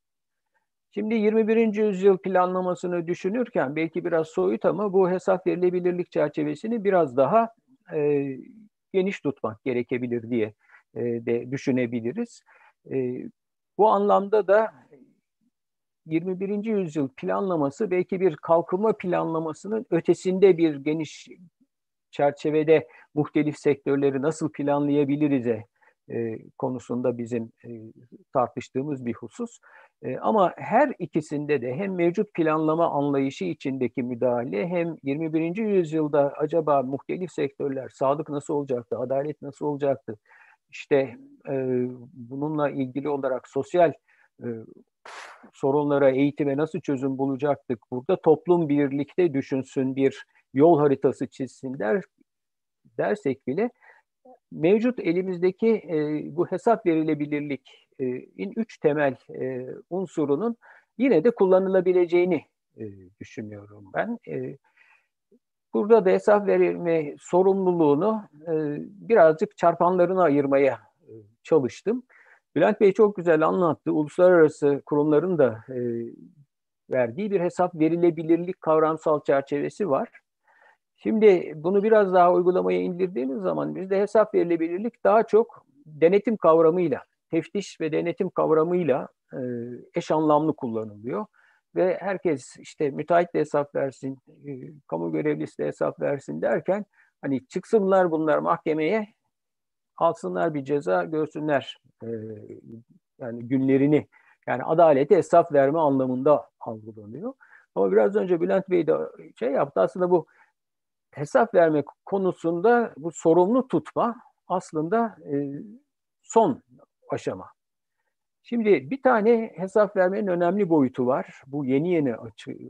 Şimdi 21. yüzyıl planlamasını düşünürken belki biraz soyut ama bu hesap verilebilirlik çerçevesini biraz daha e, geniş tutmak gerekebilir diye e, de düşünebiliriz. E, bu anlamda da 21. yüzyıl planlaması belki bir kalkınma planlamasının ötesinde bir geniş çerçevede muhtelif sektörleri nasıl planlayabiliriz'e e, konusunda bizim e, tartıştığımız bir husus. E, ama her ikisinde de hem mevcut planlama anlayışı içindeki müdahale hem 21. yüzyılda acaba muhtelif sektörler, sağlık nasıl olacaktı, adalet nasıl olacaktı, işte bununla ilgili olarak sosyal sorunlara, eğitime nasıl çözüm bulacaktık, burada toplum birlikte düşünsün, bir yol haritası çizsin der, dersek bile mevcut elimizdeki e, bu hesap verilebilirlik üç temel e, unsurunun yine de kullanılabileceğini e, düşünüyorum ben. E, burada da hesap verilme sorumluluğunu e, birazcık çarpanlarına ayırmaya e, çalıştım. Bülent Bey çok güzel anlattı. Uluslararası kurumların da e, verdiği bir hesap verilebilirlik kavramsal çerçevesi var. Şimdi bunu biraz daha uygulamaya indirdiğimiz zaman bizde hesap verilebilirlik daha çok denetim kavramıyla, teftiş ve denetim kavramıyla e, eş anlamlı kullanılıyor. Ve herkes işte müteahhit de hesap versin, e, kamu görevlisi de hesap versin derken hani çıksınlar bunlar mahkemeye, alsınlar bir ceza, görsünler e, yani günlerini yani adalete hesap verme anlamında algılanıyor. Ama biraz önce Bülent Bey de şey yaptı aslında bu hesap verme konusunda bu sorumlu tutma aslında e, son aşama. Şimdi bir tane hesap vermenin önemli boyutu var. Bu yeni yeni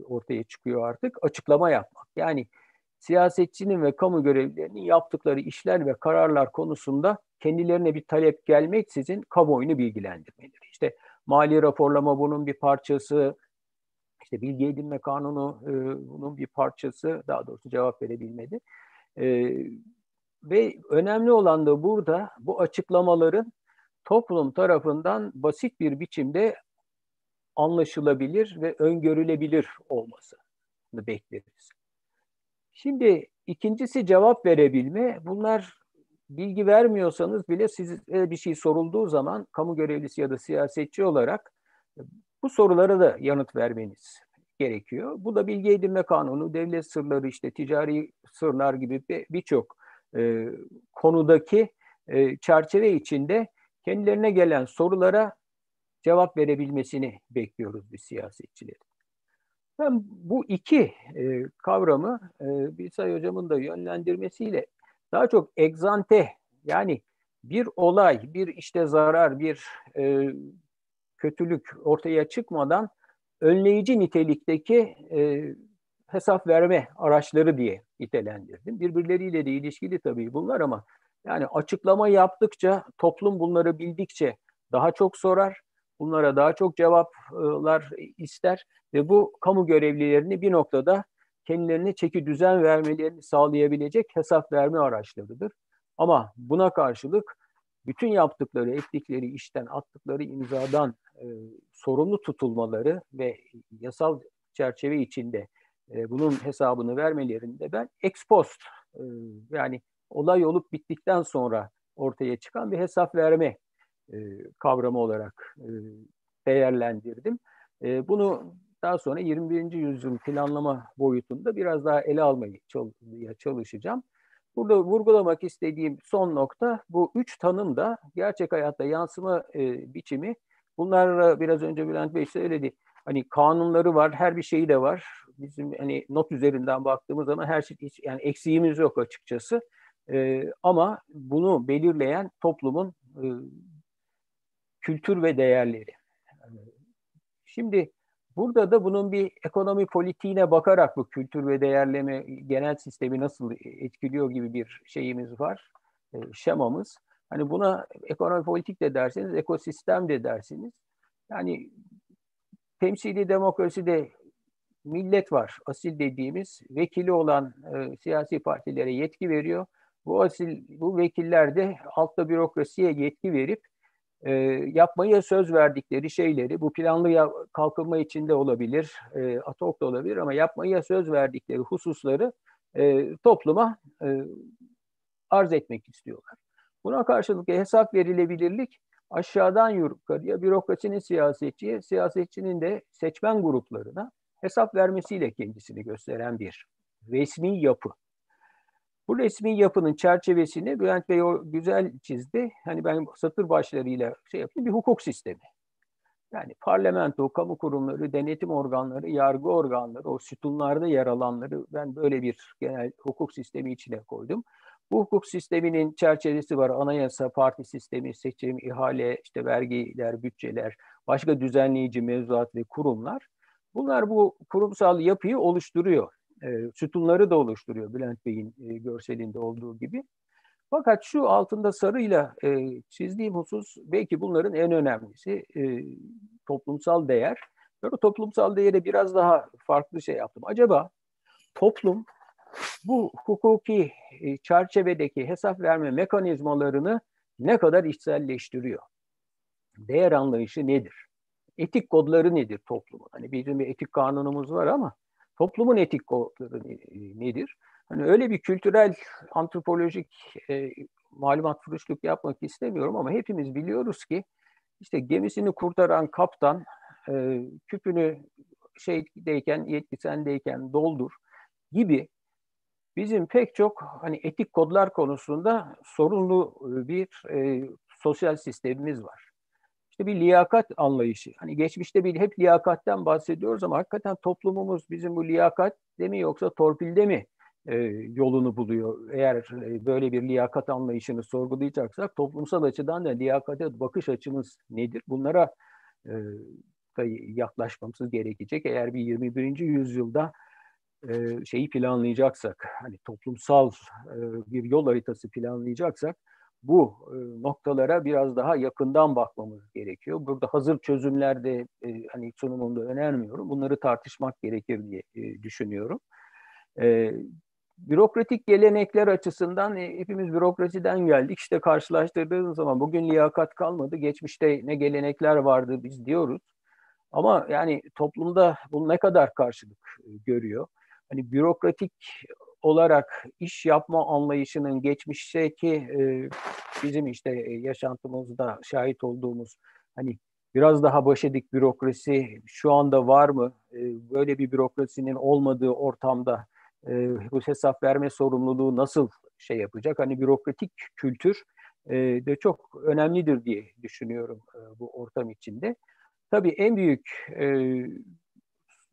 ortaya çıkıyor artık. Açıklama yapmak. Yani siyasetçinin ve kamu görevlilerinin yaptıkları işler ve kararlar konusunda kendilerine bir talep gelmeksizin kamuoyunu bilgilendirmeleri. İşte mali raporlama bunun bir parçası, işte bilgi edinme kanunu e, bunun bir parçası, daha doğrusu cevap verebilmedi. E, ve önemli olan da burada bu açıklamaların toplum tarafından basit bir biçimde anlaşılabilir ve öngörülebilir olmasını bekleriz. Şimdi ikincisi cevap verebilme. Bunlar bilgi vermiyorsanız bile size bir şey sorulduğu zaman kamu görevlisi ya da siyasetçi olarak bu sorulara da yanıt vermeniz gerekiyor. Bu da bilgi edinme kanunu, devlet sırları, işte ticari sırlar gibi birçok e, konudaki e, çerçeve içinde kendilerine gelen sorulara cevap verebilmesini bekliyoruz biz siyasetçilerin. Ben bu iki e, kavramı e, Bilsay Hocam'ın da yönlendirmesiyle daha çok egzante yani bir olay, bir işte zarar, bir e, kötülük ortaya çıkmadan önleyici nitelikteki e, hesap verme araçları diye nitelendirdim. Birbirleriyle de ilişkili tabii bunlar ama yani açıklama yaptıkça toplum bunları bildikçe daha çok sorar, bunlara daha çok cevaplar ister ve bu kamu görevlilerini bir noktada kendilerine çeki düzen vermelerini sağlayabilecek hesap verme araçlarıdır. Ama buna karşılık bütün yaptıkları, ettikleri işten, attıkları imzadan e, sorumlu tutulmaları ve yasal çerçeve içinde e, bunun hesabını vermelerinde ben ex post e, yani olay olup bittikten sonra ortaya çıkan bir hesap verme e, kavramı olarak e, değerlendirdim. E, bunu daha sonra 21. yüzyıl planlama boyutunda biraz daha ele almaya çalışacağım. Burada vurgulamak istediğim son nokta bu üç tanım da gerçek hayatta yansıma e, biçimi. Bunlar biraz önce Bülent Bey söyledi. Hani kanunları var, her bir şeyi de var. Bizim hani not üzerinden baktığımız zaman her şey hiç yani eksiğimiz yok açıkçası. E, ama bunu belirleyen toplumun e, kültür ve değerleri. Şimdi burada da bunun bir ekonomi politiğine bakarak bu kültür ve değerleme genel sistemi nasıl etkiliyor gibi bir şeyimiz var, e, şemamız. Hani buna ekonomi politik de derseniz, ekosistem de dersiniz. Yani temsili demokraside millet var, asil dediğimiz vekili olan e, siyasi partilere yetki veriyor. Bu asil, bu vekiller de altta bürokrasiye yetki verip e, yapmaya söz verdikleri şeyleri, bu planlı kalkınma içinde olabilir, e, ATOK da olabilir ama yapmaya söz verdikleri hususları e, topluma e, arz etmek istiyorlar. Buna karşılık hesap verilebilirlik aşağıdan yukarıya bürokrasinin siyasetçiye, siyasetçinin de seçmen gruplarına hesap vermesiyle kendisini gösteren bir resmi yapı. Bu resmi yapının çerçevesini Bülent Bey o güzel çizdi. Hani ben satır başlarıyla şey yapayım bir hukuk sistemi. Yani parlamento, kamu kurumları, denetim organları, yargı organları, o sütunlarda yer alanları ben böyle bir genel hukuk sistemi içine koydum. Bu hukuk sisteminin çerçevesi var. Anayasa, parti sistemi, seçim, ihale, işte vergiler, bütçeler, başka düzenleyici mevzuat ve kurumlar. Bunlar bu kurumsal yapıyı oluşturuyor e, sütunları da oluşturuyor Bülent Bey'in e, görselinde olduğu gibi. Fakat şu altında sarıyla e, çizdiğim husus belki bunların en önemlisi e, toplumsal değer. Böyle toplumsal değere biraz daha farklı şey yaptım. Acaba toplum bu hukuki e, çerçevedeki hesap verme mekanizmalarını ne kadar içselleştiriyor? Değer anlayışı nedir? Etik kodları nedir toplumun? Hani bizim bir etik kanunumuz var ama Toplumun etik kodları nedir? Hani öyle bir kültürel, antropolojik e, malumat fırışlık yapmak istemiyorum ama hepimiz biliyoruz ki işte gemisini kurtaran kaptan e, küpünü şeydeyken, yetkisendeyken doldur gibi bizim pek çok hani etik kodlar konusunda sorunlu bir e, sosyal sistemimiz var işte bir liyakat anlayışı. Hani geçmişte bir hep liyakatten bahsediyoruz ama hakikaten toplumumuz bizim bu liyakat mi yoksa torpilde mi e, yolunu buluyor. Eğer e, böyle bir liyakat anlayışını sorgulayacaksak toplumsal açıdan da liyakate bakış açımız nedir? Bunlara e, da yaklaşmamız gerekecek. Eğer bir 21. yüzyılda e, şeyi planlayacaksak, hani toplumsal e, bir yol haritası planlayacaksak bu e, noktalara biraz daha yakından bakmamız gerekiyor. Burada hazır çözümlerde e, hani sunumunda önermiyorum. Bunları tartışmak gerekir diye e, düşünüyorum. Bürokratik gelenekler açısından hepimiz bürokrasiden geldik. İşte karşılaştırdığınız zaman bugün liyakat kalmadı. Geçmişte ne gelenekler vardı biz diyoruz. Ama yani toplumda bu ne kadar karşılık görüyor? Hani bürokratik olarak iş yapma anlayışının geçmişteki e, bizim işte e, yaşantımızda şahit olduğumuz hani biraz daha başedik bürokrasi şu anda var mı? E, böyle bir bürokrasinin olmadığı ortamda e, bu hesap verme sorumluluğu nasıl şey yapacak? Hani bürokratik kültür e, de çok önemlidir diye düşünüyorum e, bu ortam içinde. Tabii en büyük e,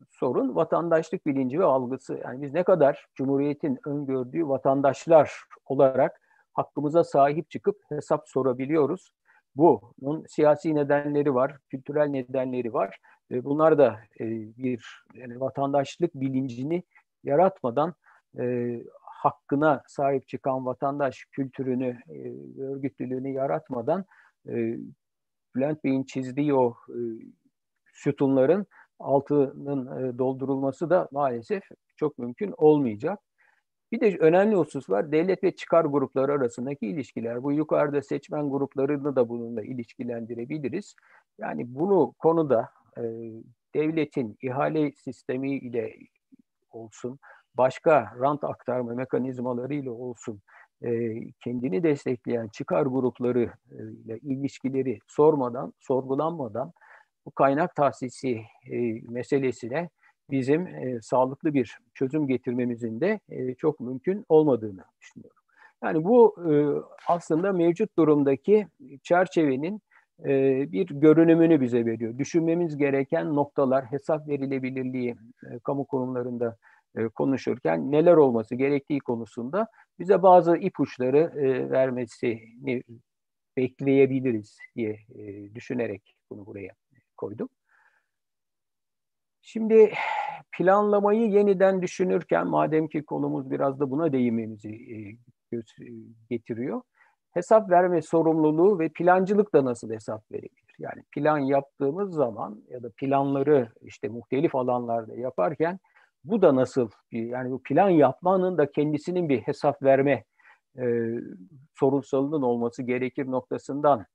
sorun vatandaşlık bilinci ve algısı. Yani biz ne kadar Cumhuriyet'in öngördüğü vatandaşlar olarak hakkımıza sahip çıkıp hesap sorabiliyoruz. Bunun siyasi nedenleri var, kültürel nedenleri var. Bunlar da e, bir yani vatandaşlık bilincini yaratmadan e, hakkına sahip çıkan vatandaş kültürünü, e, örgütlülüğünü yaratmadan e, Bülent Bey'in çizdiği o e, sütunların altının e, doldurulması da maalesef çok mümkün olmayacak. Bir de önemli husus var. Devlet ve çıkar grupları arasındaki ilişkiler. Bu yukarıda seçmen gruplarını da bununla ilişkilendirebiliriz. Yani bunu konuda e, devletin ihale sistemi ile olsun, başka rant aktarma mekanizmaları ile olsun, e, kendini destekleyen çıkar grupları e, ile ilişkileri sormadan, sorgulanmadan bu kaynak tahsisi e, meselesine bizim e, sağlıklı bir çözüm getirmemizin de e, çok mümkün olmadığını düşünüyorum. Yani bu e, aslında mevcut durumdaki çerçevenin e, bir görünümünü bize veriyor. Düşünmemiz gereken noktalar, hesap verilebilirliği e, kamu kurumlarında e, konuşurken neler olması gerektiği konusunda bize bazı ipuçları e, vermesini bekleyebiliriz diye e, düşünerek bunu buraya koydum. Şimdi planlamayı yeniden düşünürken madem ki konumuz biraz da buna değinmemizi e, e, getiriyor. Hesap verme sorumluluğu ve plancılık da nasıl hesap verebilir? Yani plan yaptığımız zaman ya da planları işte muhtelif alanlarda yaparken bu da nasıl yani bu plan yapmanın da kendisinin bir hesap verme e, sorunsalının olması gerekir noktasından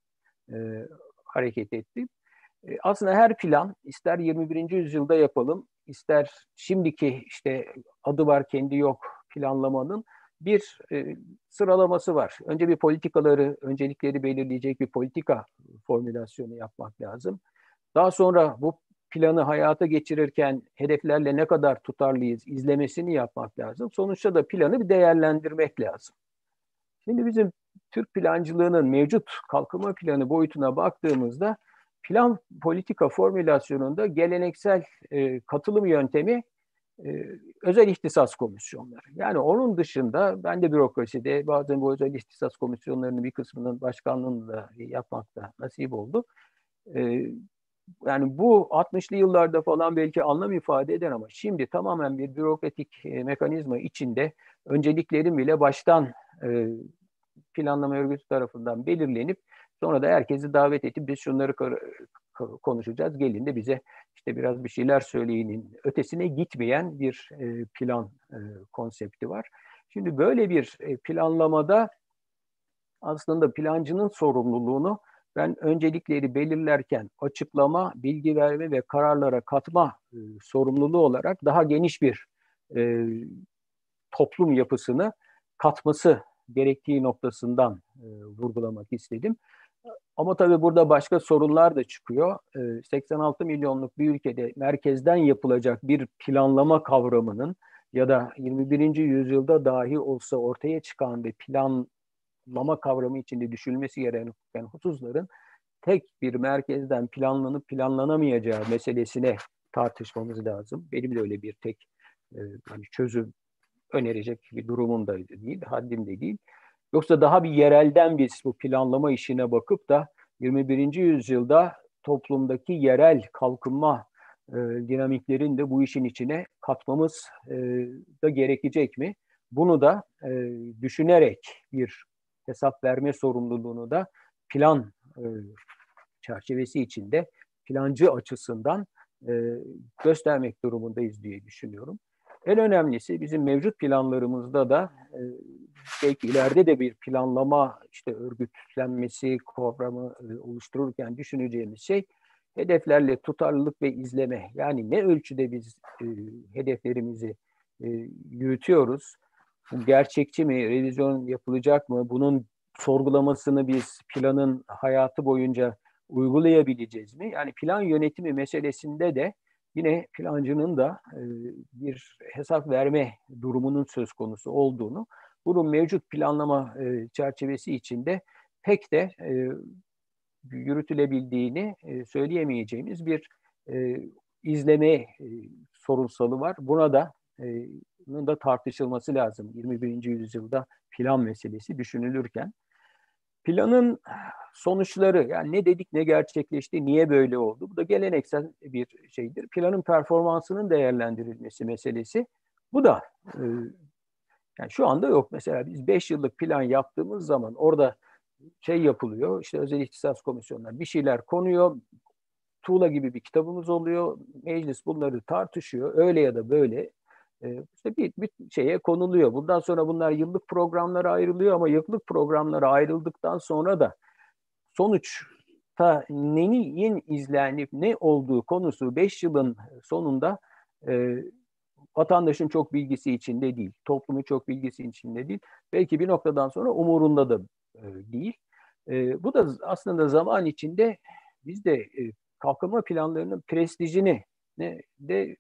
e, hareket ettim. E, aslında her plan ister 21. yüzyılda yapalım, ister şimdiki işte adı var kendi yok planlamanın bir e, sıralaması var. Önce bir politikaları, öncelikleri belirleyecek bir politika formülasyonu yapmak lazım. Daha sonra bu planı hayata geçirirken hedeflerle ne kadar tutarlıyız izlemesini yapmak lazım. Sonuçta da planı bir değerlendirmek lazım. Şimdi bizim Türk plancılığının mevcut kalkınma planı boyutuna baktığımızda plan politika formülasyonunda geleneksel e, katılım yöntemi e, özel ihtisas komisyonları. Yani onun dışında ben de bürokraside bazen bu özel ihtisas komisyonlarının bir kısmının başkanlığını da yapmakta nasip oldu. E, yani bu 60'lı yıllarda falan belki anlam ifade eder ama şimdi tamamen bir bürokratik e, mekanizma içinde önceliklerin bile baştan e, planlama örgütü tarafından belirlenip Sonra da herkesi davet edip biz şunları konuşacağız. Gelin de bize işte biraz bir şeyler söyleyinin ötesine gitmeyen bir e, plan e, konsepti var. Şimdi böyle bir e, planlamada aslında plancının sorumluluğunu ben öncelikleri belirlerken açıklama, bilgi verme ve kararlara katma sorumluluğu olarak daha geniş bir toplum yapısını katması gerektiği noktasından vurgulamak istedim. Ama tabii burada başka sorunlar da çıkıyor. 86 ee, milyonluk bir ülkede merkezden yapılacak bir planlama kavramının ya da 21. yüzyılda dahi olsa ortaya çıkan bir planlama kavramı içinde düşünülmesi gereken hususların tek bir merkezden planlanıp planlanamayacağı meselesine tartışmamız lazım. Benim de öyle bir tek e, hani çözüm önerecek bir durumum da değil, haddim de değil. Yoksa daha bir yerelden biz bu planlama işine bakıp da 21. yüzyılda toplumdaki yerel kalkınma e, dinamiklerini de bu işin içine katmamız e, da gerekecek mi? Bunu da e, düşünerek bir hesap verme sorumluluğunu da plan e, çerçevesi içinde plancı açısından e, göstermek durumundayız diye düşünüyorum. En önemlisi bizim mevcut planlarımızda da e, belki ileride de bir planlama işte örgütlenmesi kavramı e, oluştururken düşüneceğimiz şey hedeflerle tutarlılık ve izleme. Yani ne ölçüde biz e, hedeflerimizi yürütüyoruz? Bu gerçekçi mi? Revizyon yapılacak mı? Bunun sorgulamasını biz planın hayatı boyunca uygulayabileceğiz mi? Yani plan yönetimi meselesinde de yine plancının da e, bir hesap verme durumunun söz konusu olduğunu, bunun mevcut planlama e, çerçevesi içinde pek de e, yürütülebildiğini söyleyemeyeceğimiz bir izleme sorunsalı var. Buna da bunun da tartışılması lazım 21. yüzyılda plan meselesi düşünülürken. Planın sonuçları yani ne dedik ne gerçekleşti, niye böyle oldu? Bu da geleneksel bir şeydir. Planın performansının değerlendirilmesi meselesi. Bu da e, yani şu anda yok. Mesela biz 5 yıllık plan yaptığımız zaman orada şey yapılıyor. İşte özel ihtisas komisyonlar bir şeyler konuyor. Tuğla gibi bir kitabımız oluyor. Meclis bunları tartışıyor. Öyle ya da böyle işte bir, bir şeye konuluyor. Bundan sonra bunlar yıllık programlara ayrılıyor ama yıllık programlara ayrıldıktan sonra da sonuçta neyin izlenip ne olduğu konusu 5 yılın sonunda e, vatandaşın çok bilgisi içinde değil, toplumun çok bilgisi içinde değil. Belki bir noktadan sonra umurunda da e, değil. E, bu da aslında zaman içinde biz de e, kalkınma planlarının prestijini ne, de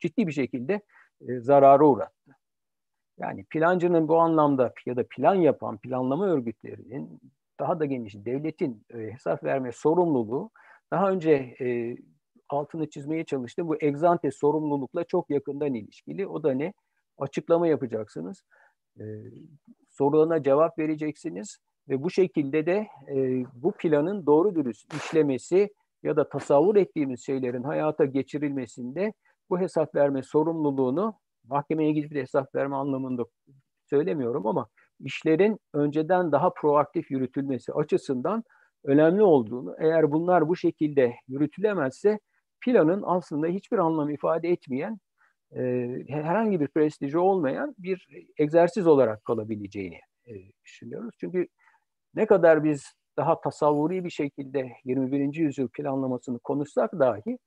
ciddi bir şekilde e, zarara uğrattı. Yani plancının bu anlamda ya da plan yapan planlama örgütlerinin daha da geniş devletin e, hesap verme sorumluluğu daha önce e, altını çizmeye çalıştım. Bu egzante sorumlulukla çok yakından ilişkili. O da ne? Açıklama yapacaksınız. E, sorularına cevap vereceksiniz ve bu şekilde de e, bu planın doğru dürüst işlemesi ya da tasavvur ettiğimiz şeylerin hayata geçirilmesinde bu hesap verme sorumluluğunu mahkemeye gidip de hesap verme anlamında söylemiyorum ama işlerin önceden daha proaktif yürütülmesi açısından önemli olduğunu, eğer bunlar bu şekilde yürütülemezse planın aslında hiçbir anlam ifade etmeyen, e, herhangi bir prestiji olmayan bir egzersiz olarak kalabileceğini e, düşünüyoruz. Çünkü ne kadar biz daha tasavvuri bir şekilde 21. yüzyıl planlamasını konuşsak dahi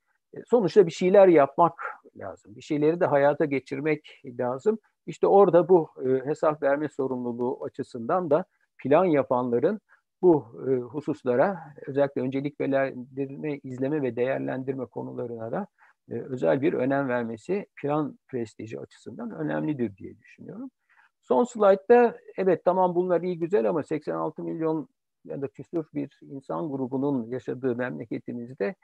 sonuçta bir şeyler yapmak lazım. Bir şeyleri de hayata geçirmek lazım. İşte orada bu e, hesap verme sorumluluğu açısından da plan yapanların bu e, hususlara özellikle öncelik verme, izleme ve değerlendirme konularına da e, özel bir önem vermesi plan prestiji açısından önemlidir diye düşünüyorum. Son slaytta evet tamam bunlar iyi güzel ama 86 milyon ya da küsur bir insan grubunun yaşadığı memleketimizde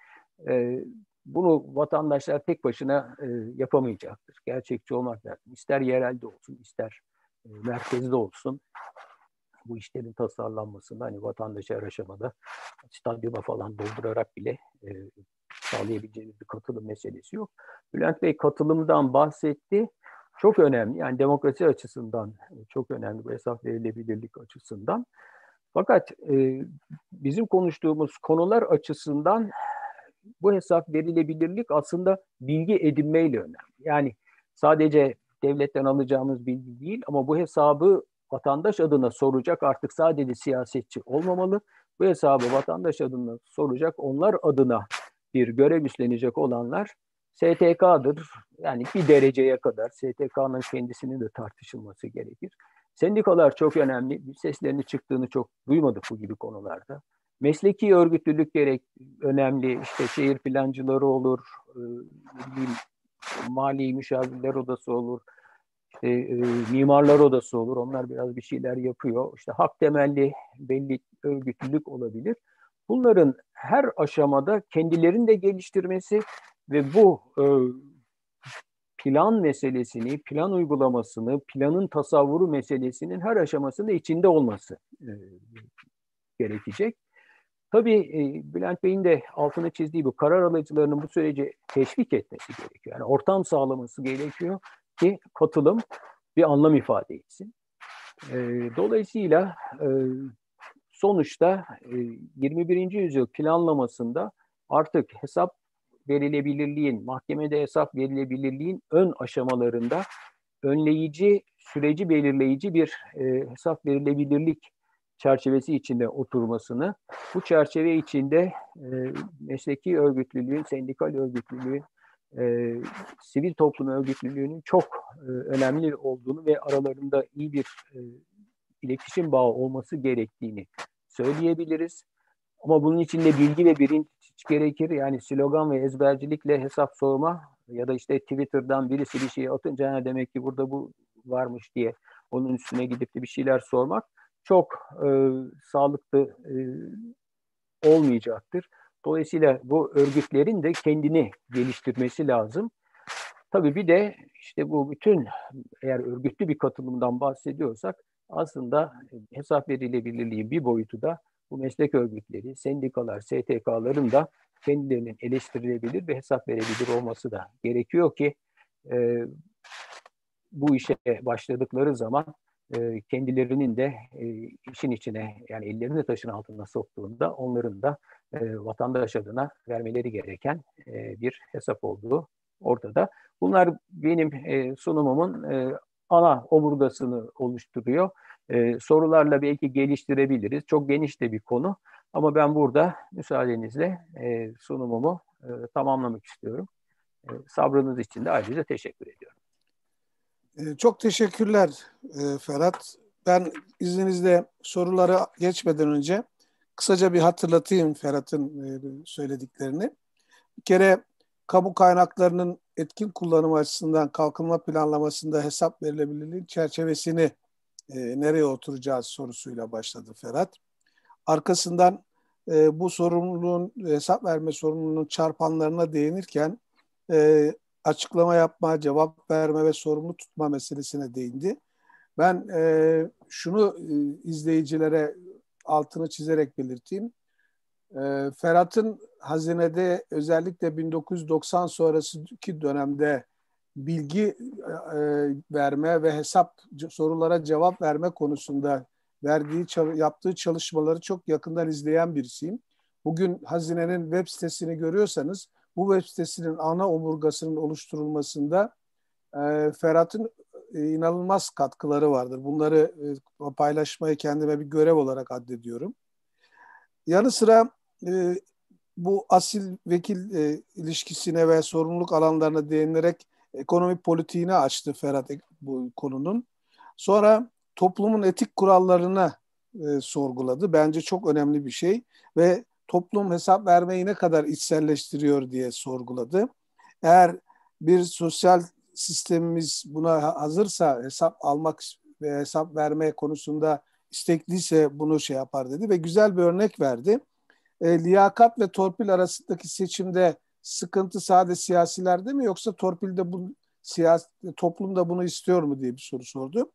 e, bunu vatandaşlar tek başına e, yapamayacaktır. Gerçekçi olmak lazım. İster yerelde olsun, ister e, merkezde olsun. Bu işlerin tasarlanmasında hani vatandaşı her aşamada stadyuma falan doldurarak bile e, sağlayabileceğimiz bir katılım meselesi yok. Bülent Bey katılımdan bahsetti. Çok önemli. Yani demokrasi açısından çok önemli bu hesap verilebilirlik açısından. Fakat e, bizim konuştuğumuz konular açısından bu hesap verilebilirlik aslında bilgi edinmeyle önemli. Yani sadece devletten alacağımız bilgi değil ama bu hesabı vatandaş adına soracak artık sadece siyasetçi olmamalı. Bu hesabı vatandaş adına soracak, onlar adına bir görev üstlenecek olanlar STK'dır. Yani bir dereceye kadar STK'nın kendisinin de tartışılması gerekir. Sendikalar çok önemli. Seslerini çıktığını çok duymadık bu gibi konularda. Mesleki örgütlülük gerek önemli. İşte şehir plancıları olur, e, mali müşavirler odası olur, işte, e, mimarlar odası olur. Onlar biraz bir şeyler yapıyor. İşte hak temelli belli örgütlülük olabilir. Bunların her aşamada kendilerini de geliştirmesi ve bu e, plan meselesini, plan uygulamasını, planın tasavvuru meselesinin her aşamasında içinde olması e, gerekecek. Tabii e, Bülent Bey'in de altını çizdiği bu karar alıcılarının bu süreci teşvik etmesi gerekiyor. Yani ortam sağlaması gerekiyor ki katılım bir anlam ifade etsin. E, dolayısıyla e, sonuçta e, 21. yüzyıl planlamasında artık hesap verilebilirliğin, mahkemede hesap verilebilirliğin ön aşamalarında önleyici, süreci belirleyici bir e, hesap verilebilirlik çerçevesi içinde oturmasını, bu çerçeve içinde e, mesleki örgütlülüğün, sendikal örgütlülüğün, e, sivil toplum örgütlülüğünün çok e, önemli olduğunu ve aralarında iyi bir e, iletişim bağı olması gerektiğini söyleyebiliriz. Ama bunun için de bilgi ve bilinç gerekir. Yani slogan ve ezbercilikle hesap sorma ya da işte Twitter'dan birisi bir şey atınca demek ki burada bu varmış diye onun üstüne gidip de bir şeyler sormak çok e, sağlıklı e, olmayacaktır. Dolayısıyla bu örgütlerin de kendini geliştirmesi lazım. Tabii bir de işte bu bütün eğer örgütlü bir katılımdan bahsediyorsak aslında hesap verilebilirliğin bir boyutu da bu meslek örgütleri, sendikalar, STK'ların da kendilerinin eleştirilebilir ve hesap verebilir olması da gerekiyor ki e, bu işe başladıkları zaman e, kendilerinin de e, işin içine yani ellerini taşın altına soktuğunda onların da e, vatandaş adına vermeleri gereken e, bir hesap olduğu ortada. Bunlar benim e, sunumumun e, ana omurgasını oluşturuyor. E, sorularla belki geliştirebiliriz. Çok geniş de bir konu. Ama ben burada müsaadenizle e, sunumumu e, tamamlamak istiyorum. E, sabrınız için de ayrıca teşekkür ediyorum. E, çok teşekkürler e, Ferhat. Ben izninizle sorulara geçmeden önce kısaca bir hatırlatayım Ferhat'ın e, söylediklerini. Bir kere kamu kaynaklarının etkin kullanımı açısından kalkınma planlamasında hesap verilebilirliğin çerçevesini e, nereye oturacağız sorusuyla başladı Ferhat. Arkasından bu sorumluluğun hesap verme sorumluluğunun çarpanlarına değinirken açıklama yapma, cevap verme ve sorumlu tutma meselesine değindi. Ben e, şunu e, izleyicilere altını çizerek belirteyim. E, Ferhat'ın hazinede özellikle 1990 sonrasındaki dönemde bilgi e, verme ve hesap sorulara cevap verme konusunda verdiği yaptığı çalışmaları çok yakından izleyen birisiyim. Bugün Hazine'nin web sitesini görüyorsanız bu web sitesinin ana omurgasının oluşturulmasında e, Ferhat'ın e, inanılmaz katkıları vardır. Bunları e, paylaşmayı kendime bir görev olarak addediyorum. Yanı sıra e, bu asil vekil e, ilişkisine ve sorumluluk alanlarına değinerek ekonomi politiğini açtı Ferhat bu konunun. Sonra toplumun etik kurallarına e, sorguladı. Bence çok önemli bir şey ve toplum hesap vermeyi ne kadar içselleştiriyor diye sorguladı. Eğer bir sosyal sistemimiz buna hazırsa hesap almak ve hesap verme konusunda istekliyse bunu şey yapar dedi ve güzel bir örnek verdi. E, liyakat ve torpil arasındaki seçimde sıkıntı sade siyasilerde mi yoksa torpilde bu siyasi toplumda bunu istiyor mu diye bir soru sordu.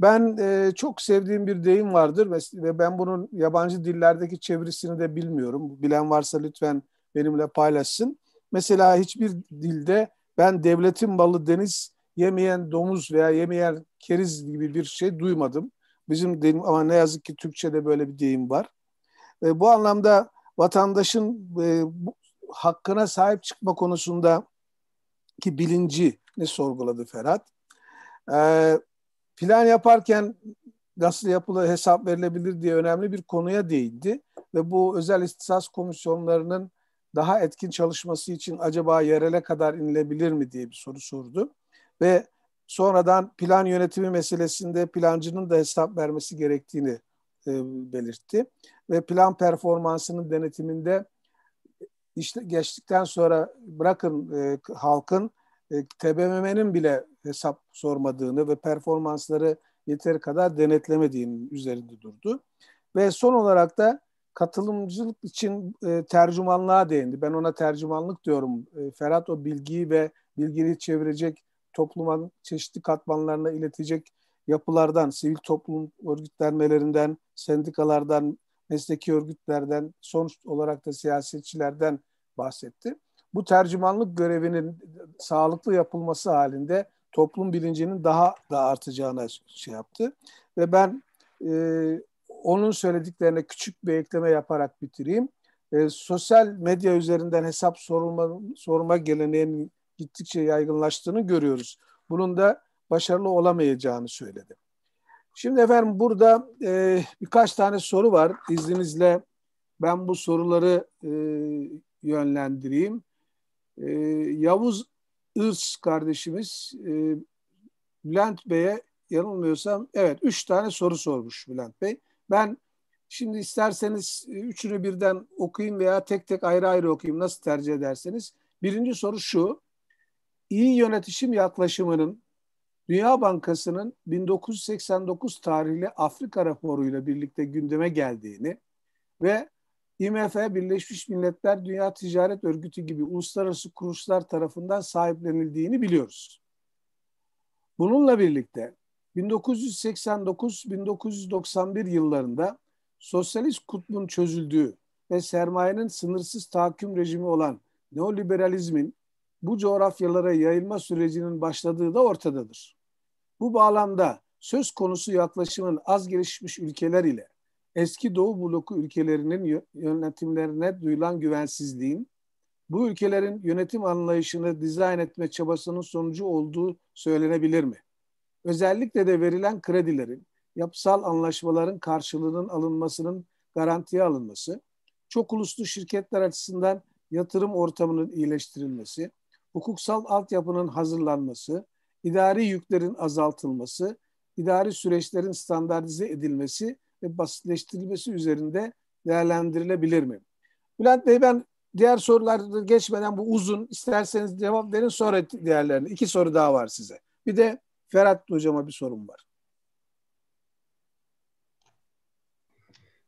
Ben e, çok sevdiğim bir deyim vardır ve ben bunun yabancı dillerdeki çevirisini de bilmiyorum. Bilen varsa lütfen benimle paylaşsın. Mesela hiçbir dilde ben devletin balı deniz yemeyen domuz veya yemeyen keriz gibi bir şey duymadım. Bizim deyim ama ne yazık ki Türkçe'de böyle bir deyim var. E, bu anlamda vatandaşın e, bu, hakkına sahip çıkma konusunda ki bilinci ne sorguladı Ferhat. E, plan yaparken nasıl yapılır hesap verilebilir diye önemli bir konuya değindi ve bu özel istisas komisyonlarının daha etkin çalışması için acaba yerele kadar inilebilir mi diye bir soru sordu. Ve sonradan plan yönetimi meselesinde plancının da hesap vermesi gerektiğini e, belirtti. Ve plan performansının denetiminde işte geçtikten sonra bırakın e, halkın e, TBMM'nin bile hesap sormadığını ve performansları yeteri kadar denetlemediğinin üzerinde durdu. Ve son olarak da katılımcılık için e, tercümanlığa değindi. Ben ona tercümanlık diyorum. E, Ferhat o bilgiyi ve bilgiyi çevirecek toplumun çeşitli katmanlarına iletecek yapılardan, sivil toplum örgütlenmelerinden, sendikalardan, mesleki örgütlerden, sonuç olarak da siyasetçilerden bahsetti. Bu tercümanlık görevinin sağlıklı yapılması halinde toplum bilincinin daha da artacağına şey yaptı. Ve ben e, onun söylediklerine küçük bir ekleme yaparak bitireyim. E, sosyal medya üzerinden hesap sorulma, sorma geleneğinin gittikçe yaygınlaştığını görüyoruz. Bunun da başarılı olamayacağını söyledi. Şimdi efendim burada e, birkaç tane soru var. İzninizle ben bu soruları e, yönlendireyim. E, Yavuz Irs kardeşimiz e, Bülent Bey'e yanılmıyorsam evet üç tane soru sormuş Bülent Bey. Ben şimdi isterseniz üçünü birden okuyayım veya tek tek ayrı ayrı okuyayım nasıl tercih ederseniz. Birinci soru şu. İyi yönetişim yaklaşımının Dünya Bankası'nın 1989 tarihli Afrika raporuyla birlikte gündeme geldiğini ve IMF, Birleşmiş Milletler Dünya Ticaret Örgütü gibi uluslararası kuruluşlar tarafından sahiplenildiğini biliyoruz. Bununla birlikte 1989-1991 yıllarında sosyalist kutbun çözüldüğü ve sermayenin sınırsız tahakküm rejimi olan neoliberalizmin bu coğrafyalara yayılma sürecinin başladığı da ortadadır. Bu bağlamda söz konusu yaklaşımın az gelişmiş ülkeler ile eski Doğu bloku ülkelerinin yönetimlerine duyulan güvensizliğin bu ülkelerin yönetim anlayışını dizayn etme çabasının sonucu olduğu söylenebilir mi? Özellikle de verilen kredilerin, yapısal anlaşmaların karşılığının alınmasının garantiye alınması, çok uluslu şirketler açısından yatırım ortamının iyileştirilmesi, hukuksal altyapının hazırlanması, idari yüklerin azaltılması, idari süreçlerin standartize edilmesi ve basitleştirilmesi üzerinde değerlendirilebilir mi? Bülent Bey ben diğer soruları geçmeden bu uzun isterseniz cevap verin sonra diğerlerini. İki soru daha var size. Bir de Ferhat Hocama bir sorum var.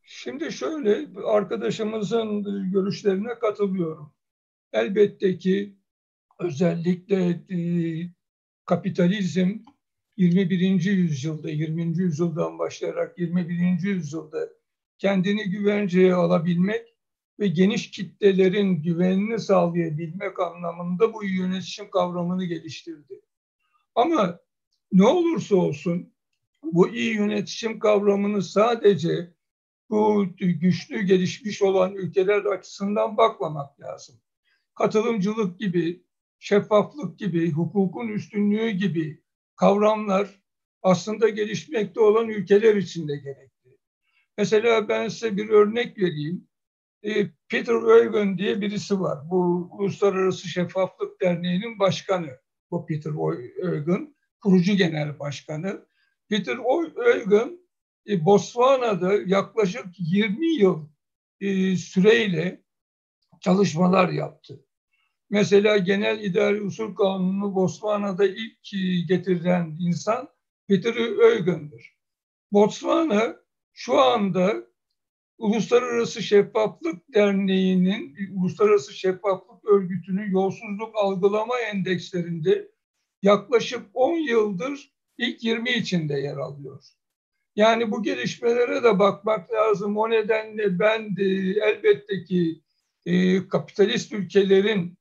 Şimdi şöyle arkadaşımızın görüşlerine katılıyorum. Elbette ki özellikle e, kapitalizm 21. yüzyılda, 20. yüzyıldan başlayarak 21. yüzyılda kendini güvenceye alabilmek ve geniş kitlelerin güvenini sağlayabilmek anlamında bu yönetişim kavramını geliştirdi. Ama ne olursa olsun bu iyi yönetişim kavramını sadece bu güçlü gelişmiş olan ülkeler açısından bakmamak lazım. Katılımcılık gibi, şeffaflık gibi, hukukun üstünlüğü gibi kavramlar aslında gelişmekte olan ülkeler için de gerekli. Mesela ben size bir örnek vereyim. E, Peter Eugen diye birisi var. Bu Uluslararası Şeffaflık Derneği'nin başkanı. Bu Peter Eugen, kurucu genel başkanı. Peter Eugen e, Botswana'da yaklaşık 20 yıl e, süreyle çalışmalar yaptı. Mesela Genel İdari Usul Kanunu Botswana'da ilk getirilen insan Peter Eugen'dir. Botswana şu anda Uluslararası Şeffaflık Derneği'nin, Uluslararası Şeffaflık Örgütü'nün yolsuzluk algılama endekslerinde yaklaşık 10 yıldır ilk 20 içinde yer alıyor. Yani bu gelişmelere de bakmak lazım. O nedenle ben de elbette ki e, kapitalist ülkelerin